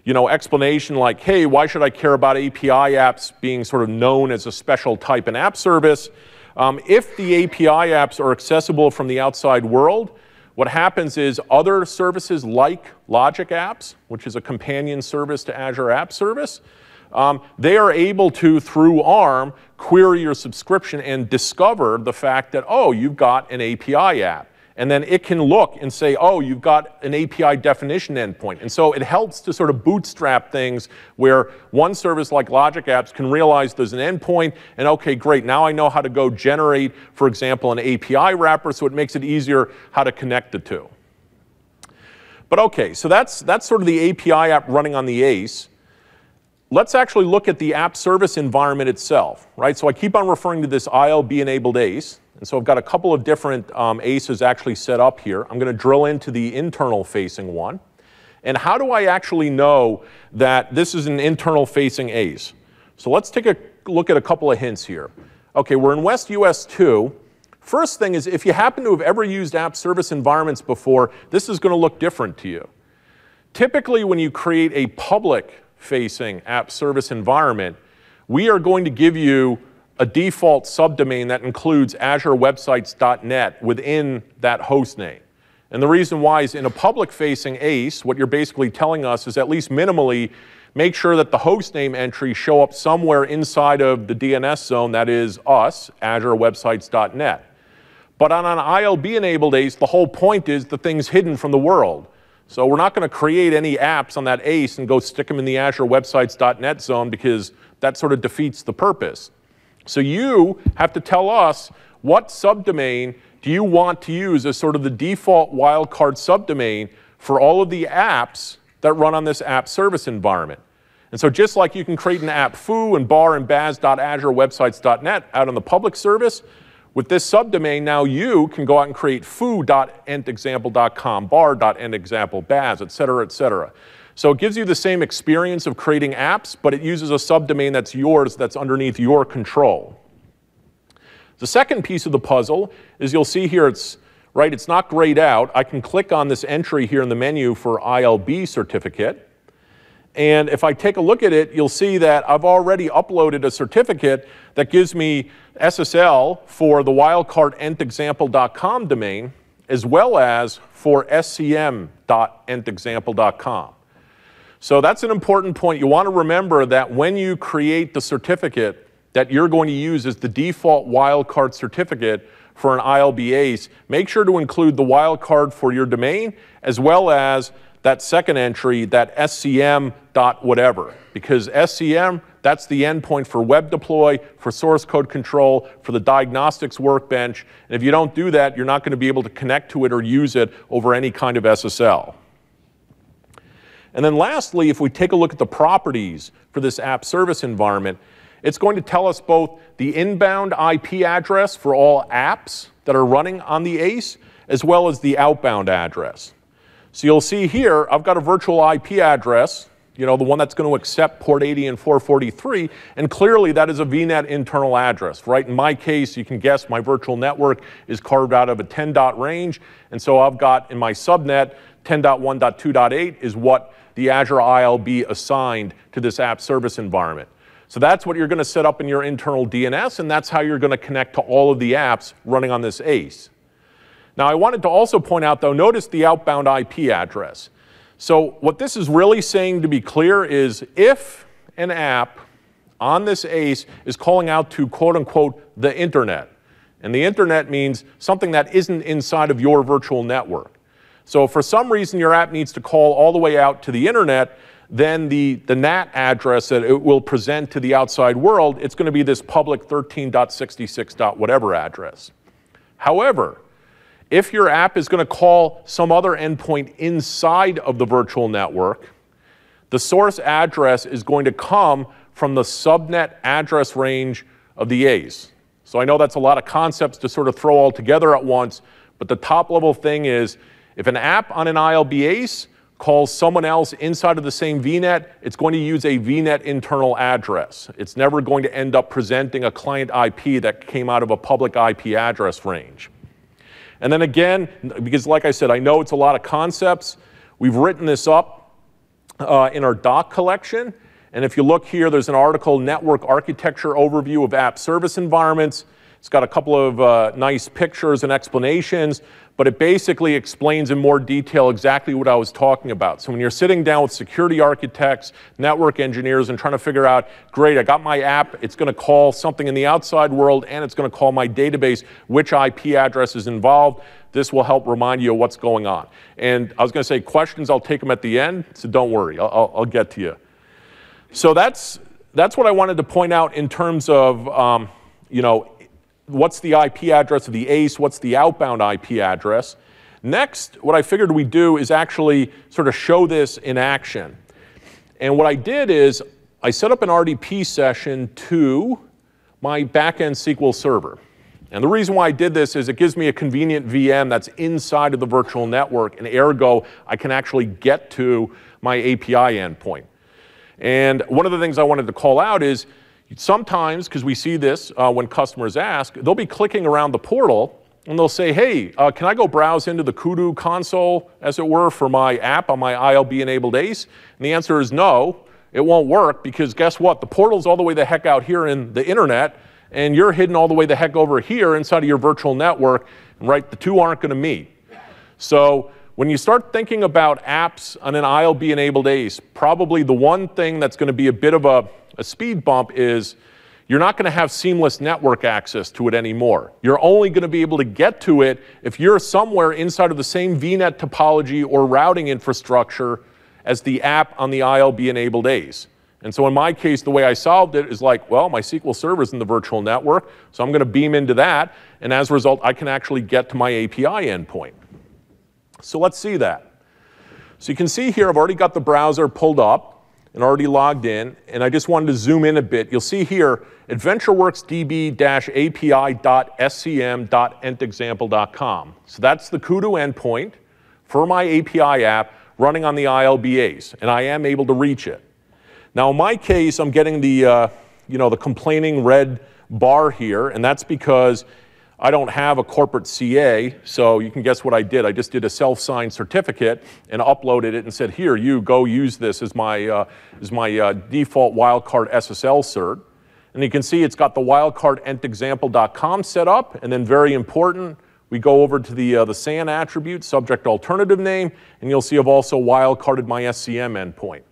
S1: you know, explanation like, hey, why should I care about API apps being sort of known as a special type in app service? Um, if the API apps are accessible from the outside world, what happens is other services like Logic Apps, which is a companion service to Azure App Service, um, they are able to, through ARM, query your subscription and discover the fact that, oh, you've got an API app. And then it can look and say, oh, you've got an API definition endpoint. And so it helps to sort of bootstrap things where one service like Logic Apps can realize there's an endpoint and okay, great, now I know how to go generate, for example, an API wrapper, so it makes it easier how to connect the two. But okay, so that's, that's sort of the API app running on the ASE. Let's actually look at the app service environment itself, right? So I keep on referring to this ILB-enabled ASE. And so I've got a couple of different um, ASEs actually set up here. I'm going to drill into the internal facing one. And how do I actually know that this is an internal facing ASE? So let's take a look at a couple of hints here. Okay, we're in West US 2. First thing is if you happen to have ever used app service environments before, this is going to look different to you. Typically, when you create a public facing app service environment, we are going to give you a default subdomain that includes azurewebsites.net within that host name. And the reason why is in a public facing ASE, what you're basically telling us is at least minimally make sure that the host name entries show up somewhere inside of the DNS zone that is us, azurewebsites.net. But on an ILB enabled ASE, the whole point is the thing's hidden from the world. So we're not going to create any apps on that ASE and go stick them in the azurewebsites.net zone because that sort of defeats the purpose. So you have to tell us what subdomain do you want to use as sort of the default wildcard subdomain for all of the apps that run on this app service environment. And so just like you can create an app foo and bar and baz.azurewebsites.net out on the public service, with this subdomain, now you can go out and create foo.entexample.com, bar.entexample, baz, et cetera, et cetera. So it gives you the same experience of creating apps, but it uses a subdomain that's yours, that's underneath your control. The second piece of the puzzle is you'll see here it's right, it's not grayed out. I can click on this entry here in the menu for ILB certificate. And if I take a look at it, you'll see that I've already uploaded a certificate that gives me SSL for the wildcard.entexample.com domain, as well as for scm.entexample.com. So that's an important point. You want to remember that when you create the certificate that you're going to use as the default wildcard certificate for an ILB make sure to include the wildcard for your domain as well as that second entry, that SCM dot whatever, because SCM, that's the endpoint for web deploy, for source code control, for the diagnostics workbench. And if you don't do that, you're not going to be able to connect to it or use it over any kind of SSL. And then lastly, if we take a look at the properties for this app service environment, it's going to tell us both the inbound IP address for all apps that are running on the ASE, as well as the outbound address. So you'll see here, I've got a virtual IP address, you know, the one that's going to accept port 80 and 443, and clearly that is a VNet internal address, right? In my case, you can guess my virtual network is carved out of a 10 dot range, and so I've got in my subnet 10.1.2.8 is what the Azure ILB assigned to this app service environment. So that's what you're going to set up in your internal DNS, and that's how you're going to connect to all of the apps running on this ASE. Now, I wanted to also point out, though, notice the outbound IP address. So what this is really saying, to be clear, is if an app on this ASE is calling out to quote-unquote the internet, and the internet means something that isn't inside of your virtual network. So for some reason your app needs to call all the way out to the internet, then the, the NAT address that it will present to the outside world, it's going to be this public 13.66. whatever address. However, if your app is going to call some other endpoint inside of the virtual network, the source address is going to come from the subnet address range of the ASE. So I know that's a lot of concepts to sort of throw all together at once, but the top level thing is if an app on an ILB ASE calls someone else inside of the same VNet, it's going to use a VNet internal address. It's never going to end up presenting a client IP that came out of a public IP address range. And then again, because like I said, I know it's a lot of concepts, we've written this up uh, in our doc collection. And if you look here, there's an article, Network Architecture Overview of App Service Environments. It's got a couple of uh, nice pictures and explanations, but it basically explains in more detail exactly what I was talking about. So when you're sitting down with security architects, network engineers, and trying to figure out, great, I got my app, it's going to call something in the outside world, and it's going to call my database, which IP address is involved. This will help remind you of what's going on. And I was going to say questions, I'll take them at the end, so don't worry, I'll, I'll get to you. So that's, that's what I wanted to point out in terms of, um, you know, what's the IP address of the ASE, what's the outbound IP address. Next, what I figured we'd do is actually sort of show this in action. And what I did is I set up an RDP session to my backend SQL server. And the reason why I did this is it gives me a convenient VM that's inside of the virtual network, and ergo, I can actually get to my API endpoint. And one of the things I wanted to call out is Sometimes, because we see this uh, when customers ask, they'll be clicking around the portal and they'll say, hey, uh, can I go browse into the Kudu console, as it were, for my app on my ILB enabled ASE? And the answer is no, it won't work because guess what? The portal's all the way the heck out here in the internet, and you're hidden all the way the heck over here inside of your virtual network, right? The two aren't going to meet. So when you start thinking about apps on an ILB enabled ASE, probably the one thing that's going to be a bit of a a speed bump is you're not going to have seamless network access to it anymore. You're only going to be able to get to it if you're somewhere inside of the same VNet topology or routing infrastructure as the app on the ILB enabled ASE. And so in my case, the way I solved it is like, well, my SQL server is in the virtual network, so I'm going to beam into that, and as a result, I can actually get to my API endpoint. So let's see that. So you can see here, I've already got the browser pulled up and already logged in, and I just wanted to zoom in a bit. You'll see here, AdventureWorks db-api.scm.entexample.com. So that's the Kudu endpoint for my API app running on the ILB ASE, and I am able to reach it. Now, in my case, I'm getting the, uh, you know, the complaining red bar here, and that's because I don't have a corporate CA, so you can guess what I did. I just did a self-signed certificate and uploaded it and said, here, you go use this as my, uh, as my uh, default wildcard SSL cert. And you can see it's got the wildcardentexample.com set up, and then very important, we go over to the, uh, the SAN attribute, subject alternative name, and you'll see I've also wildcarded my SCM endpoint.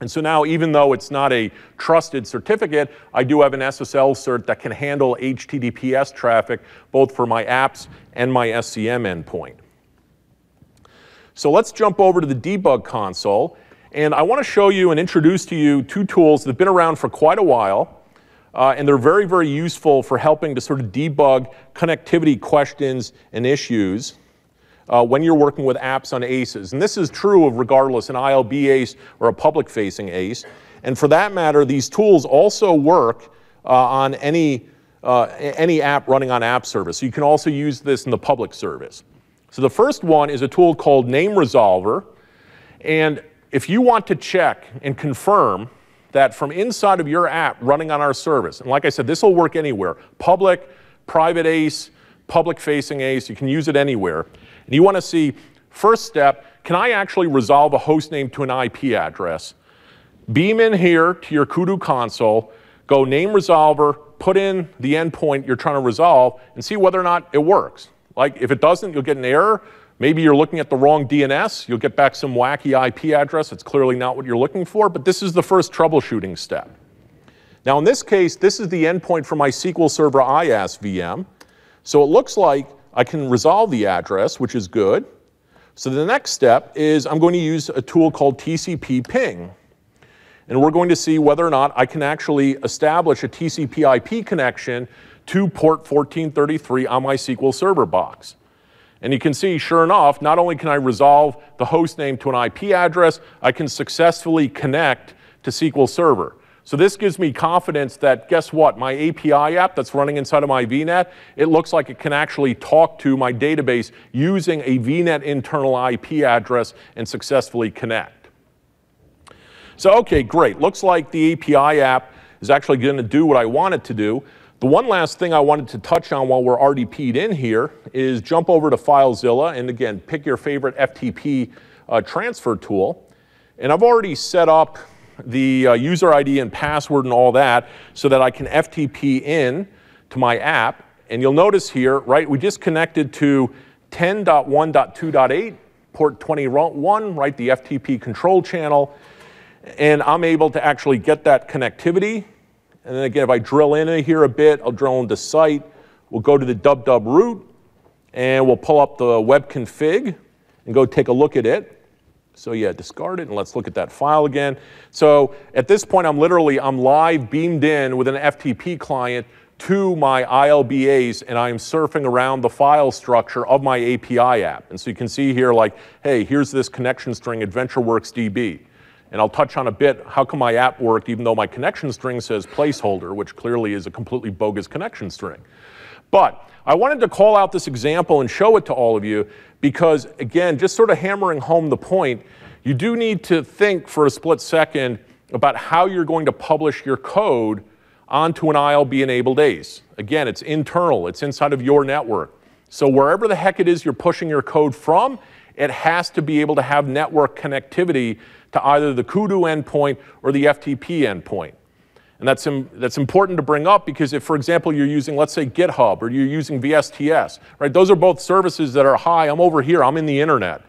S1: And so now, even though it's not a trusted certificate, I do have an SSL cert that can handle HTTPS traffic both for my apps and my SCM endpoint. So let's jump over to the debug console. And I want to show you and introduce to you two tools that have been around for quite a while. Uh, and they're very, very useful for helping to sort of debug connectivity questions and issues uh, when you're working with apps on ASEs. And this is true of regardless an ILB ASE or a public-facing ASE. And for that matter, these tools also work uh, on any, uh, any app running on app service. So you can also use this in the public service. So the first one is a tool called Name Resolver. And if you want to check and confirm that from inside of your app running on our service, and like I said, this will work anywhere, public, private ASE, public facing ASE, you can use it anywhere. And you want to see, first step, can I actually resolve a host name to an IP address? Beam in here to your Kudu console, go name resolver, put in the endpoint you're trying to resolve, and see whether or not it works. Like, if it doesn't, you'll get an error. Maybe you're looking at the wrong DNS. You'll get back some wacky IP address. It's clearly not what you're looking for, but this is the first troubleshooting step. Now, in this case, this is the endpoint for my SQL Server IaaS VM. So it looks like I can resolve the address, which is good. So the next step is I'm going to use a tool called TCP ping. And we're going to see whether or not I can actually establish a TCP IP connection to port 1433 on my SQL Server box. And you can see, sure enough, not only can I resolve the host name to an IP address, I can successfully connect to SQL Server. So this gives me confidence that, guess what, my API app that's running inside of my VNet, it looks like it can actually talk to my database using a VNet internal IP address and successfully connect. So, okay, great. Looks like the API app is actually going to do what I want it to do. The one last thing I wanted to touch on while we're RDP'd in here is jump over to FileZilla and again, pick your favorite FTP uh, transfer tool. And I've already set up the uh, user ID and password and all that so that I can FTP in to my app. And you'll notice here, right, we just connected to 10.1.2.8, port 21, right, the FTP control channel. And I'm able to actually get that connectivity. And then again, if I drill in here a bit, I'll drill into site. We'll go to the dub root, and we'll pull up the web config and go take a look at it. So yeah, discard it and let's look at that file again. So at this point, I'm literally, I'm live beamed in with an FTP client to my ILB ASE and I'm surfing around the file structure of my API app. And so you can see here like, hey, here's this connection string AdventureWorks DB. And I'll touch on a bit how come my app worked even though my connection string says placeholder, which clearly is a completely bogus connection string. But I wanted to call out this example and show it to all of you because, again, just sort of hammering home the point, you do need to think for a split second about how you're going to publish your code onto an ILB enabled ASE. Again, it's internal, it's inside of your network. So wherever the heck it is you're pushing your code from, it has to be able to have network connectivity to either the Kudu endpoint or the FTP endpoint. And that's, that's important to bring up because if, for example, you're using, let's say, GitHub or you're using VSTS, right? Those are both services that are, hi, I'm over here, I'm in the internet.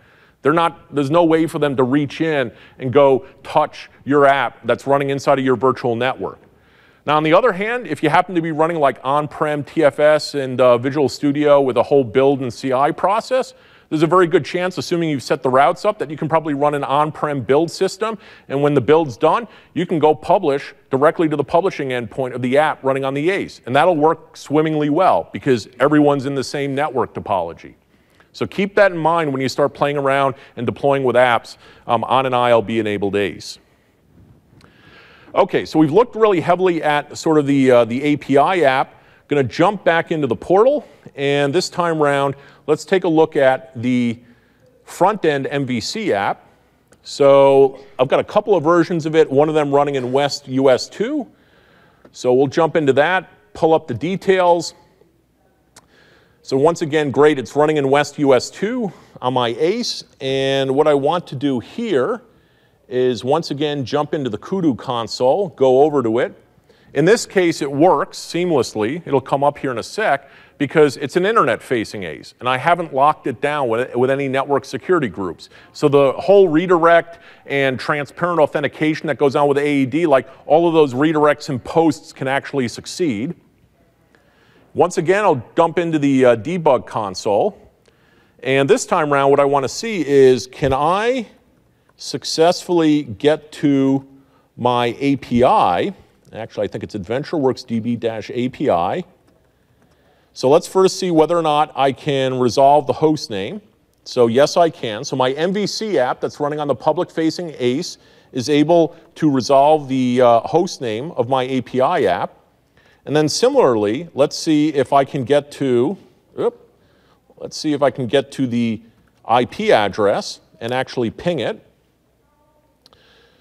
S1: They're not, there's no way for them to reach in and go touch your app that's running inside of your virtual network. Now, on the other hand, if you happen to be running like on-prem TFS and uh, Visual Studio with a whole build and CI process, there's a very good chance, assuming you've set the routes up, that you can probably run an on-prem build system. And when the build's done, you can go publish directly to the publishing endpoint of the app running on the ASE. And that'll work swimmingly well because everyone's in the same network topology. So keep that in mind when you start playing around and deploying with apps um, on an ILB-enabled ASE. Okay, so we've looked really heavily at sort of the, uh, the API app. Going to jump back into the portal, and this time around, let's take a look at the front-end MVC app. So I've got a couple of versions of it, one of them running in West US 2. So we'll jump into that, pull up the details. So once again, great, it's running in West US 2 on my ASE. And what I want to do here is once again jump into the Kudu console, go over to it, in this case, it works seamlessly. It'll come up here in a sec because it's an internet-facing ASE, and I haven't locked it down with, with any network security groups. So the whole redirect and transparent authentication that goes on with AAD, like all of those redirects and posts can actually succeed. Once again, I'll dump into the uh, debug console. And this time around, what I want to see is, can I successfully get to my API Actually, I think it's AdventureWorks DB-API. So let's first see whether or not I can resolve the host name. So yes, I can. So my MVC app that's running on the public-facing ASE is able to resolve the uh, host name of my API app. And then similarly, let's see if I can get to, oops, let's see if I can get to the IP address and actually ping it.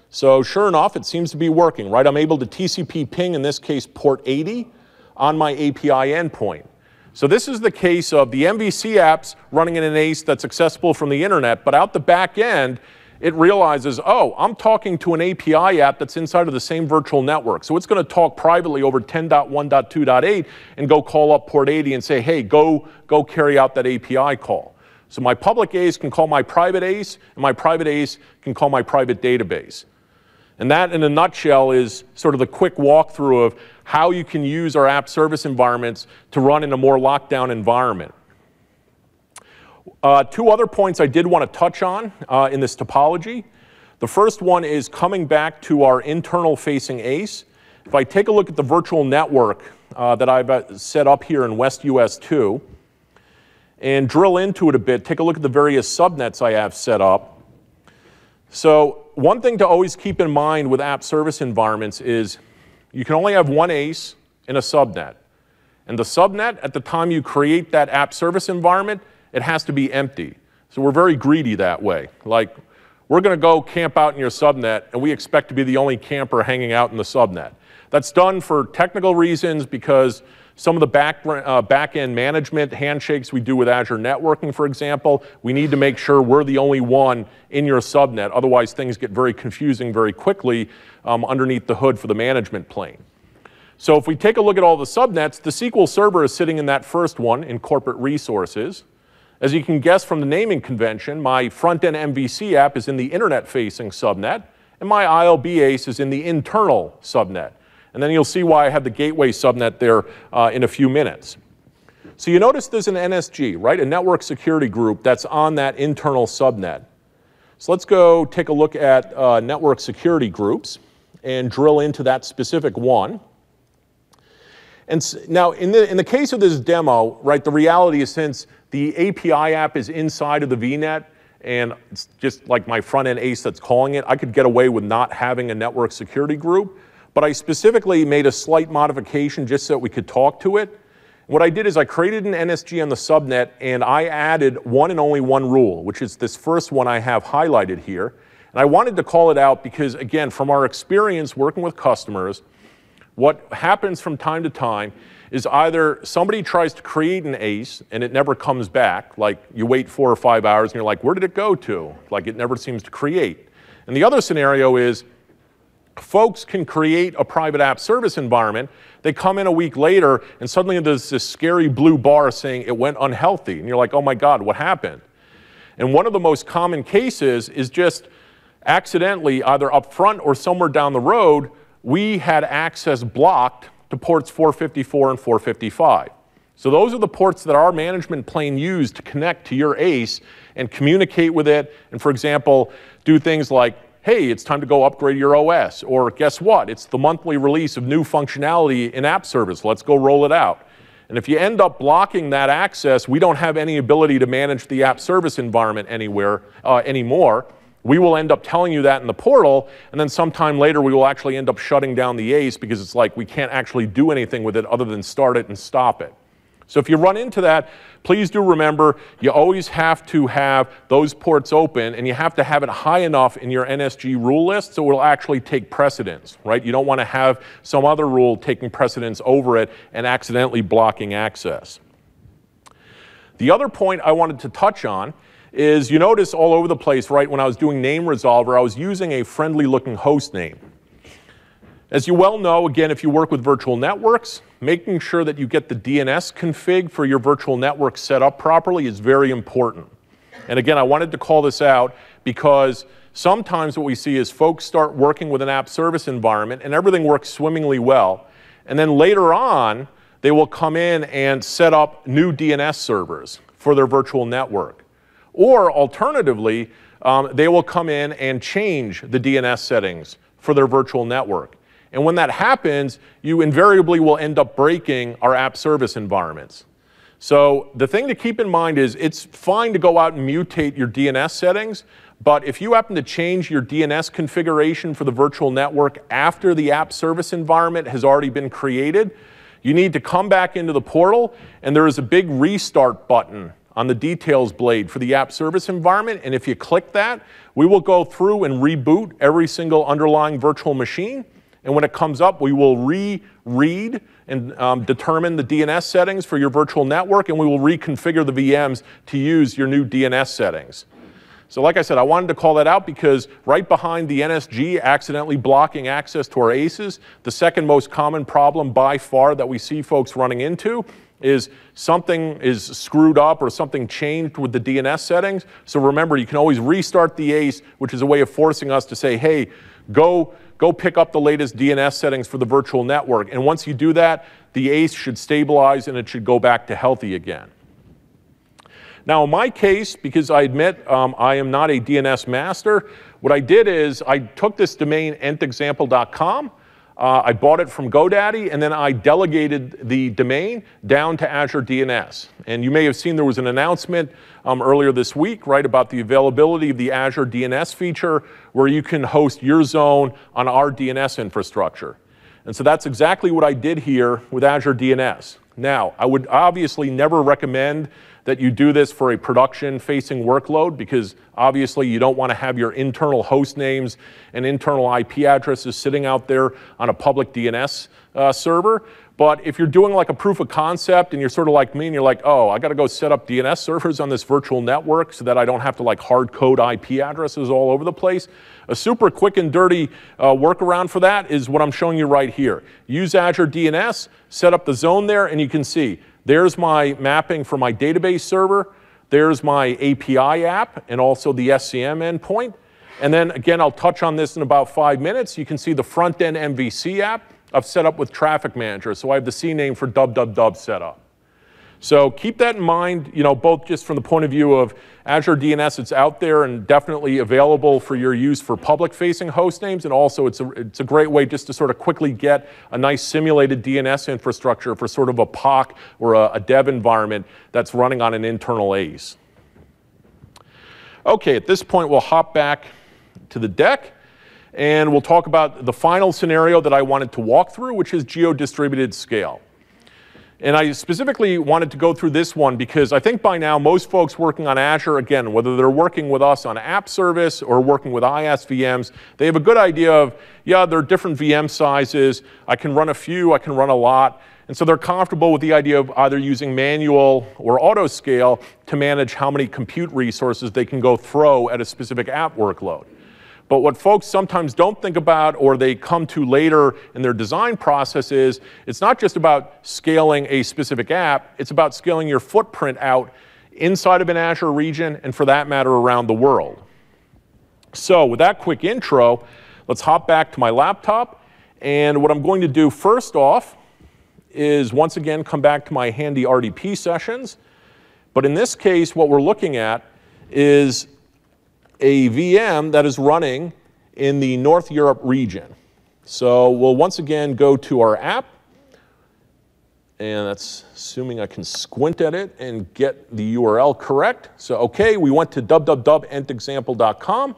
S1: So sure enough, it seems to be working, right? I'm able to TCP ping, in this case, port 80 on my API endpoint. So this is the case of the MVC apps running in an ASE that's accessible from the internet, but out the back end, it realizes, oh, I'm talking to an API app that's inside of the same virtual network. So it's going to talk privately over 10.1.2.8 and go call up port 80 and say, hey, go, go carry out that API call. So my public ASE can call my private ASE, and my private ASE can call my private database. And that, in a nutshell, is sort of the quick walkthrough of how you can use our app service environments to run in a more lockdown environment. Uh, two other points I did want to touch on uh, in this topology. The first one is coming back to our internal facing ASE. If I take a look at the virtual network uh, that I've uh, set up here in West US 2 and drill into it a bit, take a look at the various subnets I have set up. So one thing to always keep in mind with app service environments is you can only have one ASE in a subnet. And the subnet, at the time you create that app service environment, it has to be empty. So we're very greedy that way. Like, we're going to go camp out in your subnet, and we expect to be the only camper hanging out in the subnet. That's done for technical reasons because some of the back, uh, back end management handshakes we do with Azure Networking, for example, we need to make sure we're the only one in your subnet. Otherwise, things get very confusing very quickly um, underneath the hood for the management plane. So if we take a look at all the subnets, the SQL Server is sitting in that first one in corporate resources. As you can guess from the naming convention, my front-end MVC app is in the internet-facing subnet, and my ILB ASE is in the internal subnet. And then you'll see why I have the gateway subnet there uh, in a few minutes. So you notice there's an NSG, right? A network security group that's on that internal subnet. So let's go take a look at uh, network security groups and drill into that specific one. And now, in the, in the case of this demo, right, the reality is since the API app is inside of the VNet, and it's just like my front end ASE that's calling it, I could get away with not having a network security group. But I specifically made a slight modification just so that we could talk to it. What I did is I created an NSG on the subnet and I added one and only one rule, which is this first one I have highlighted here. And I wanted to call it out because, again, from our experience working with customers, what happens from time to time is either somebody tries to create an ASE and it never comes back, like you wait four or five hours and you're like, where did it go to? Like it never seems to create. And the other scenario is folks can create a private app service environment. They come in a week later and suddenly there's this scary blue bar saying it went unhealthy. And you're like, oh my God, what happened? And one of the most common cases is just accidentally, either up front or somewhere down the road, we had access blocked to ports 454 and 455. So those are the ports that our management plane used to connect to your ASE and communicate with it. And for example, do things like, hey, it's time to go upgrade your OS. Or guess what? It's the monthly release of new functionality in app service. Let's go roll it out. And if you end up blocking that access, we don't have any ability to manage the app service environment anywhere uh, anymore. We will end up telling you that in the portal, and then sometime later we will actually end up shutting down the ASE because it's like we can't actually do anything with it other than start it and stop it. So if you run into that, please do remember you always have to have those ports open and you have to have it high enough in your NSG rule list so it will actually take precedence, right? You don't want to have some other rule taking precedence over it and accidentally blocking access. The other point I wanted to touch on is you notice all over the place, right, when I was doing name resolver, I was using a friendly looking host name. As you well know, again, if you work with virtual networks, making sure that you get the DNS config for your virtual network set up properly is very important. And again, I wanted to call this out because sometimes what we see is folks start working with an app service environment and everything works swimmingly well. And then later on, they will come in and set up new DNS servers for their virtual network. Or alternatively, um, they will come in and change the DNS settings for their virtual network. And when that happens, you invariably will end up breaking our app service environments. So the thing to keep in mind is it's fine to go out and mutate your DNS settings, but if you happen to change your DNS configuration for the virtual network after the app service environment has already been created, you need to come back into the portal and there is a big restart button on the details blade for the app service environment. And if you click that, we will go through and reboot every single underlying virtual machine. And when it comes up, we will re-read and um, determine the DNS settings for your virtual network, and we will reconfigure the VMs to use your new DNS settings. So like I said, I wanted to call that out because right behind the NSG accidentally blocking access to our ASEs, the second most common problem by far that we see folks running into is something is screwed up or something changed with the DNS settings. So remember, you can always restart the ASE, which is a way of forcing us to say, hey, go, go pick up the latest DNS settings for the virtual network. And once you do that, the ASE should stabilize and it should go back to healthy again. Now, in my case, because I admit um, I am not a DNS master, what I did is I took this domain entexample.com uh, I bought it from GoDaddy, and then I delegated the domain down to Azure DNS. And you may have seen there was an announcement um, earlier this week, right, about the availability of the Azure DNS feature where you can host your zone on our DNS infrastructure. And so that's exactly what I did here with Azure DNS. Now, I would obviously never recommend that you do this for a production facing workload because obviously you don't want to have your internal host names and internal IP addresses sitting out there on a public DNS uh, server. But if you're doing like a proof of concept and you're sort of like me and you're like, oh, I got to go set up DNS (laughs) servers on this virtual network so that I don't have to like hard code IP addresses all over the place, a super quick and dirty uh, workaround for that is what I'm showing you right here. Use Azure DNS, set up the zone there, and you can see there's my mapping for my database server. There's my API app and also the SCM endpoint. And then again, I'll touch on this in about five minutes. You can see the front end MVC app I've set up with Traffic Manager. So I have the CNAME for dub dub dub set up. So keep that in mind, you know, both just from the point of view of Azure DNS, it's out there and definitely available for your use for public-facing host names, and also it's a, it's a great way just to sort of quickly get a nice simulated DNS infrastructure for sort of a POC or a, a dev environment that's running on an internal ASE. Okay, at this point, we'll hop back to the deck, and we'll talk about the final scenario that I wanted to walk through, which is geo-distributed scale. And I specifically wanted to go through this one because I think by now most folks working on Azure, again, whether they're working with us on app service or working with IaaS VMs, they have a good idea of, yeah, there are different VM sizes. I can run a few, I can run a lot. And so they're comfortable with the idea of either using manual or auto scale to manage how many compute resources they can go throw at a specific app workload. But what folks sometimes don't think about or they come to later in their design process is it's not just about scaling a specific app, it's about scaling your footprint out inside of an Azure region and for that matter around the world. So with that quick intro, let's hop back to my laptop. And what I'm going to do first off is once again come back to my handy RDP sessions. But in this case, what we're looking at is a VM that is running in the North Europe region. So we'll once again go to our app, and that's assuming I can squint at it and get the URL correct. So okay, we went to www.entexample.com.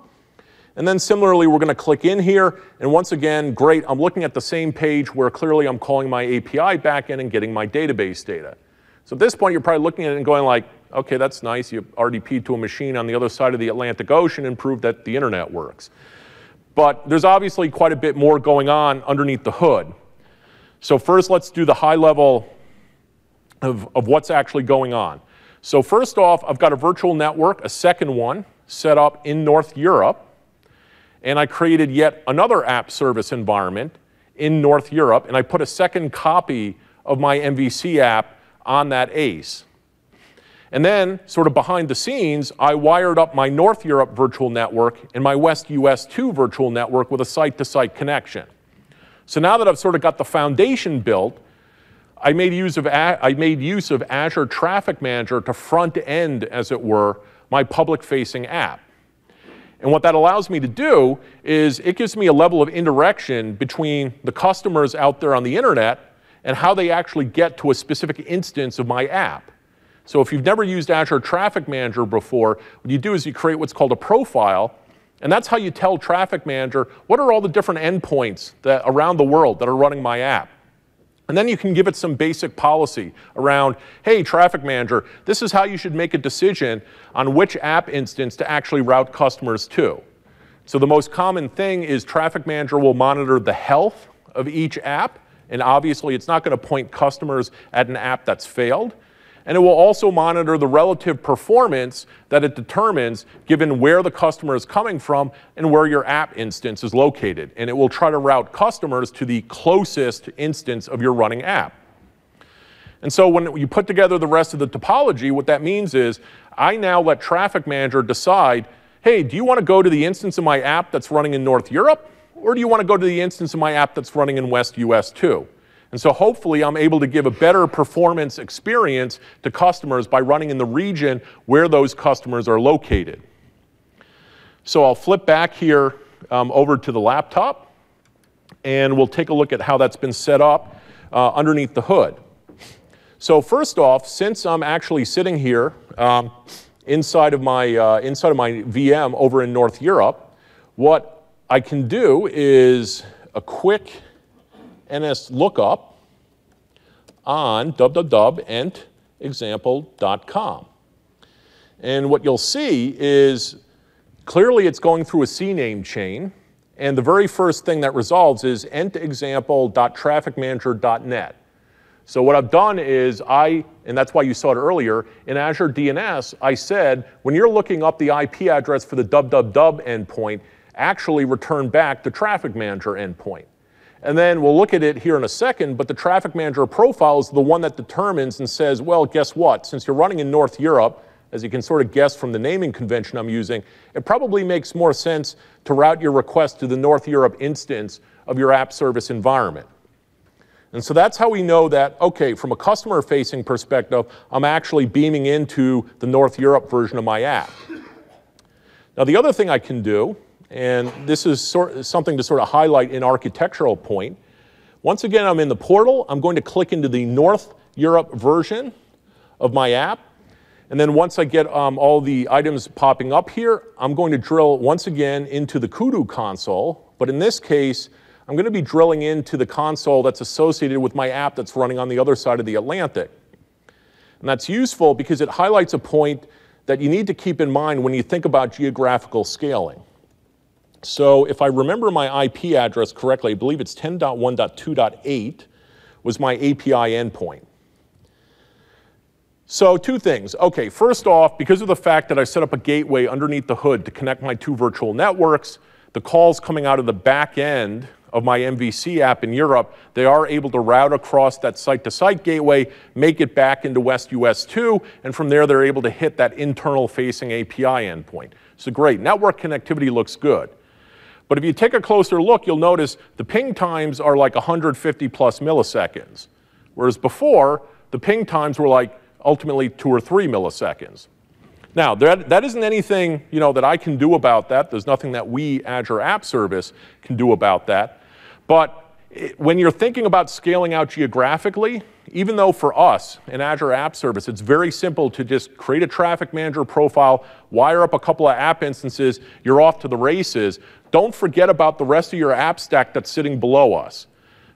S1: And then similarly, we're going to click in here. And once again, great, I'm looking at the same page where clearly I'm calling my API backend and getting my database data. So at this point, you're probably looking at it and going like, okay, that's nice. You RDP to a machine on the other side of the Atlantic Ocean and prove that the internet works. But there's obviously quite a bit more going on underneath the hood. So first, let's do the high level of, of what's actually going on. So first off, I've got a virtual network, a second one, set up in North Europe. And I created yet another app service environment in North Europe, and I put a second copy of my MVC app on that ASE. And then, sort of behind the scenes, I wired up my North Europe virtual network and my West US 2 virtual network with a site to site connection. So now that I've sort of got the foundation built, I made use of, I made use of Azure Traffic Manager to front end, as it were, my public facing app. And what that allows me to do is it gives me a level of indirection between the customers out there on the internet and how they actually get to a specific instance of my app. So if you've never used Azure Traffic Manager before, what you do is you create what's called a profile, and that's how you tell Traffic Manager what are all the different endpoints that, around the world that are running my app. And then you can give it some basic policy around, hey, Traffic Manager, this is how you should make a decision on which app instance to actually route customers to. So the most common thing is Traffic Manager will monitor the health of each app, and obviously it's not going to point customers at an app that's failed and it will also monitor the relative performance that it determines given where the customer is coming from and where your app instance is located. And it will try to route customers to the closest instance of your running app. And so when you put together the rest of the topology, what that means is I now let Traffic Manager decide, hey, do you want to go to the instance of my app that's running in North Europe? Or do you want to go to the instance of my app that's running in West US 2? And so hopefully I'm able to give a better performance experience to customers by running in the region where those customers are located. So I'll flip back here um, over to the laptop and we'll take a look at how that's been set up uh, underneath the hood. So first off, since I'm actually sitting here um, inside, of my, uh, inside of my VM over in North Europe, what I can do is a quick NS lookup on www.entexample.com. And what you'll see is clearly it's going through a CNAME chain. And the very first thing that resolves is entexample.trafficmanager.net. So what I've done is I, and that's why you saw it earlier, in Azure DNS, I said, when you're looking up the IP address for the www endpoint, actually return back the traffic manager endpoint. And then we'll look at it here in a second, but the traffic manager profile is the one that determines and says, well, guess what? Since you're running in North Europe, as you can sort of guess from the naming convention I'm using, it probably makes more sense to route your request to the North Europe instance of your app service environment. And so that's how we know that, okay, from a customer facing perspective, I'm actually beaming into the North Europe version of my app. Now, the other thing I can do, and this is sort, something to sort of highlight an architectural point. Once again, I'm in the portal. I'm going to click into the North Europe version of my app. And then once I get um, all the items popping up here, I'm going to drill once again into the Kudu console. But in this case, I'm going to be drilling into the console that's associated with my app that's running on the other side of the Atlantic. And that's useful because it highlights a point that you need to keep in mind when you think about geographical scaling. So if I remember my IP address correctly, I believe it's 10.1.2.8 was my API endpoint. So two things. Okay, first off, because of the fact that I set up a gateway underneath the hood to connect my two virtual networks, the calls coming out of the back end of my MVC app in Europe, they are able to route across that site-to-site gateway, make it back into West US 2, and from there they're able to hit that internal facing API endpoint. So great, network connectivity looks good. But if you take a closer look, you'll notice the ping times are like 150 plus milliseconds. Whereas before, the ping times were like ultimately two or three milliseconds. Now, that, that isn't anything you know, that I can do about that. There's nothing that we, Azure App Service, can do about that. But when you're thinking about scaling out geographically, even though for us in Azure App Service, it's very simple to just create a traffic manager profile, wire up a couple of app instances, you're off to the races. Don't forget about the rest of your app stack that's sitting below us.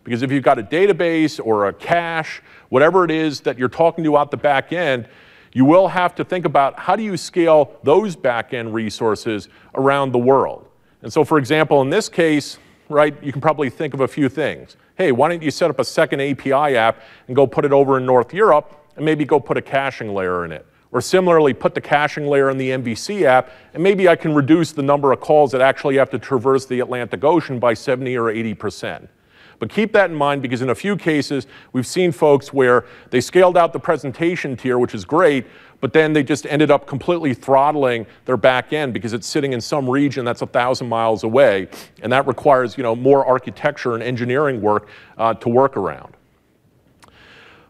S1: Because if you've got a database or a cache, whatever it is that you're talking to out the back end, you will have to think about how do you scale those back end resources around the world. And so, for example, in this case, right, you can probably think of a few things. Hey, why don't you set up a second API app and go put it over in North Europe and maybe go put a caching layer in it? Or similarly, put the caching layer in the MVC app, and maybe I can reduce the number of calls that actually have to traverse the Atlantic Ocean by 70 or 80%. But keep that in mind because in a few cases, we've seen folks where they scaled out the presentation tier, which is great, but then they just ended up completely throttling their back end because it's sitting in some region that's a thousand miles away, and that requires you know more architecture and engineering work uh, to work around.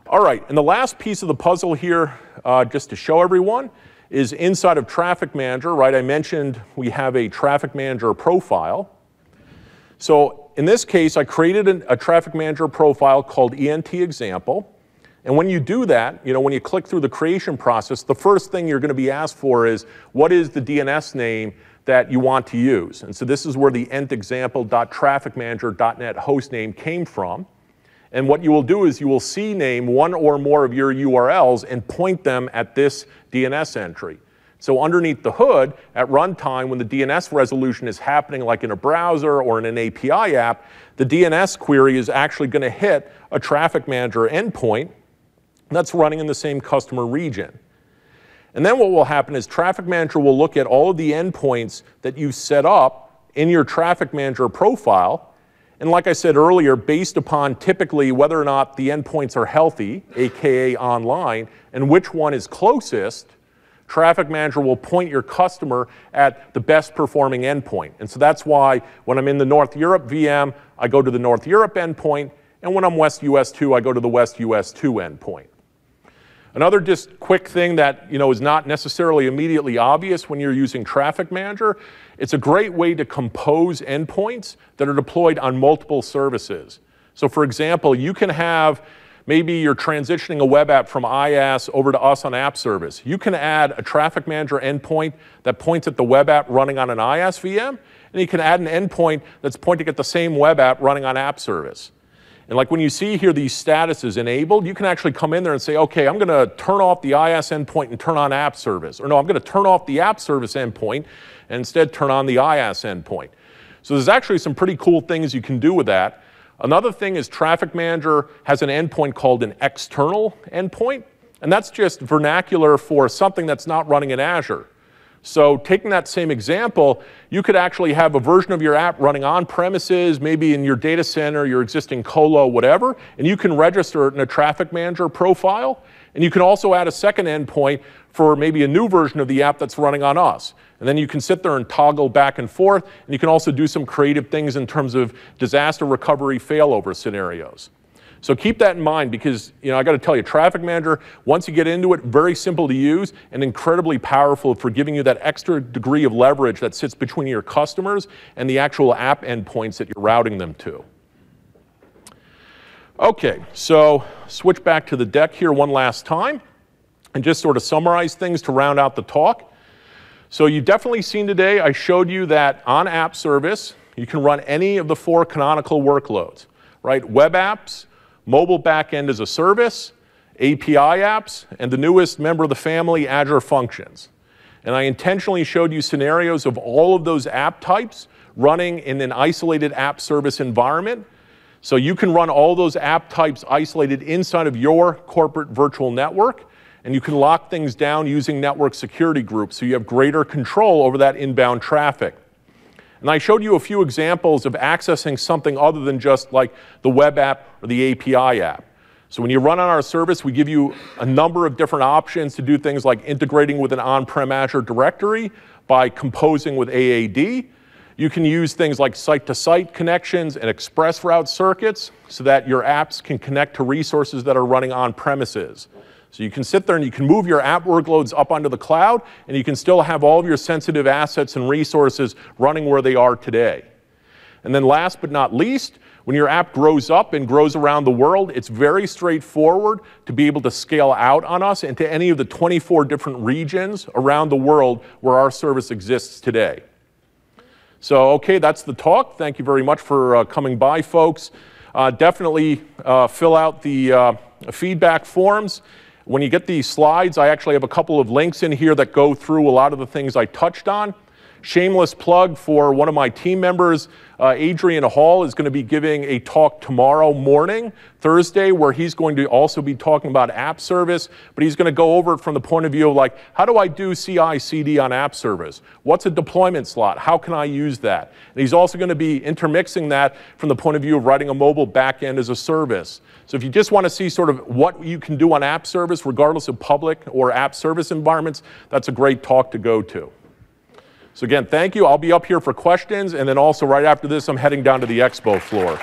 S1: All right, and the last piece of the puzzle here, uh, just to show everyone, is inside of Traffic Manager, right? I mentioned we have a Traffic Manager profile. So in this case, I created an, a Traffic Manager profile called ENT example. And when you do that, you know, when you click through the creation process, the first thing you're going to be asked for is what is the DNS name that you want to use? And so this is where the entexample.trafficmanager.net host name came from. And what you will do is you will CNAME one or more of your URLs and point them at this DNS entry. So underneath the hood, at runtime, when the DNS resolution is happening like in a browser or in an API app, the DNS query is actually going to hit a traffic manager endpoint that's running in the same customer region. And then what will happen is Traffic Manager will look at all of the endpoints that you set up in your Traffic Manager profile. And like I said earlier, based upon typically whether or not the endpoints are healthy, AKA online, and which one is closest, Traffic Manager will point your customer at the best performing endpoint. And so that's why when I'm in the North Europe VM, I go to the North Europe endpoint, and when I'm West US 2, I go to the West US 2 endpoint. Another just quick thing that you know is not necessarily immediately obvious when you're using Traffic Manager, it's a great way to compose endpoints that are deployed on multiple services. So for example, you can have maybe you're transitioning a web app from IaaS over to us on app service. You can add a Traffic Manager endpoint that points at the web app running on an IaaS VM, and you can add an endpoint that's pointing at the same web app running on app service. And like when you see here these statuses enabled, you can actually come in there and say, okay, I'm going to turn off the IaaS endpoint and turn on app service. Or no, I'm going to turn off the app service endpoint and instead turn on the IaaS endpoint. So there's actually some pretty cool things you can do with that. Another thing is Traffic Manager has an endpoint called an external endpoint, and that's just vernacular for something that's not running in Azure. So taking that same example, you could actually have a version of your app running on premises, maybe in your data center, your existing colo, whatever, and you can register it in a traffic manager profile. And you can also add a second endpoint for maybe a new version of the app that's running on us. And then you can sit there and toggle back and forth, and you can also do some creative things in terms of disaster recovery failover scenarios. So keep that in mind because, you know, I got to tell you, Traffic Manager, once you get into it, very simple to use and incredibly powerful for giving you that extra degree of leverage that sits between your customers and the actual app endpoints that you're routing them to. Okay, so switch back to the deck here one last time and just sort of summarize things to round out the talk. So you've definitely seen today, I showed you that on app service, you can run any of the four canonical workloads, right? Web apps, mobile backend as a service, API apps, and the newest member of the family, Azure Functions. And I intentionally showed you scenarios of all of those app types running in an isolated app service environment. So you can run all those app types isolated inside of your corporate virtual network, and you can lock things down using network security groups so you have greater control over that inbound traffic. And I showed you a few examples of accessing something other than just like the web app or the API app. So when you run on our service, we give you a number of different options to do things like integrating with an on-prem Active Directory by composing with AAD. You can use things like site-to-site -site connections and ExpressRoute circuits so that your apps can connect to resources that are running on premises. So you can sit there and you can move your app workloads up onto the cloud, and you can still have all of your sensitive assets and resources running where they are today. And then last but not least, when your app grows up and grows around the world, it's very straightforward to be able to scale out on us into any of the 24 different regions around the world where our service exists today. So, okay, that's the talk. Thank you very much for uh, coming by, folks. Uh, definitely uh, fill out the uh, feedback forms. When you get these slides, I actually have a couple of links in here that go through a lot of the things I touched on. Shameless plug for one of my team members, uh, Adrian Hall, is going to be giving a talk tomorrow morning, Thursday, where he's going to also be talking about app service, but he's going to go over it from the point of view of like, how do I do CI CD on app service? What's a deployment slot? How can I use that? And he's also going to be intermixing that from the point of view of writing a mobile backend as a service. So if you just want to see sort of what you can do on app service, regardless of public or app service environments, that's a great talk to go to. So again, thank you. I'll be up here for questions, and then also right after this, I'm heading down to the expo floor.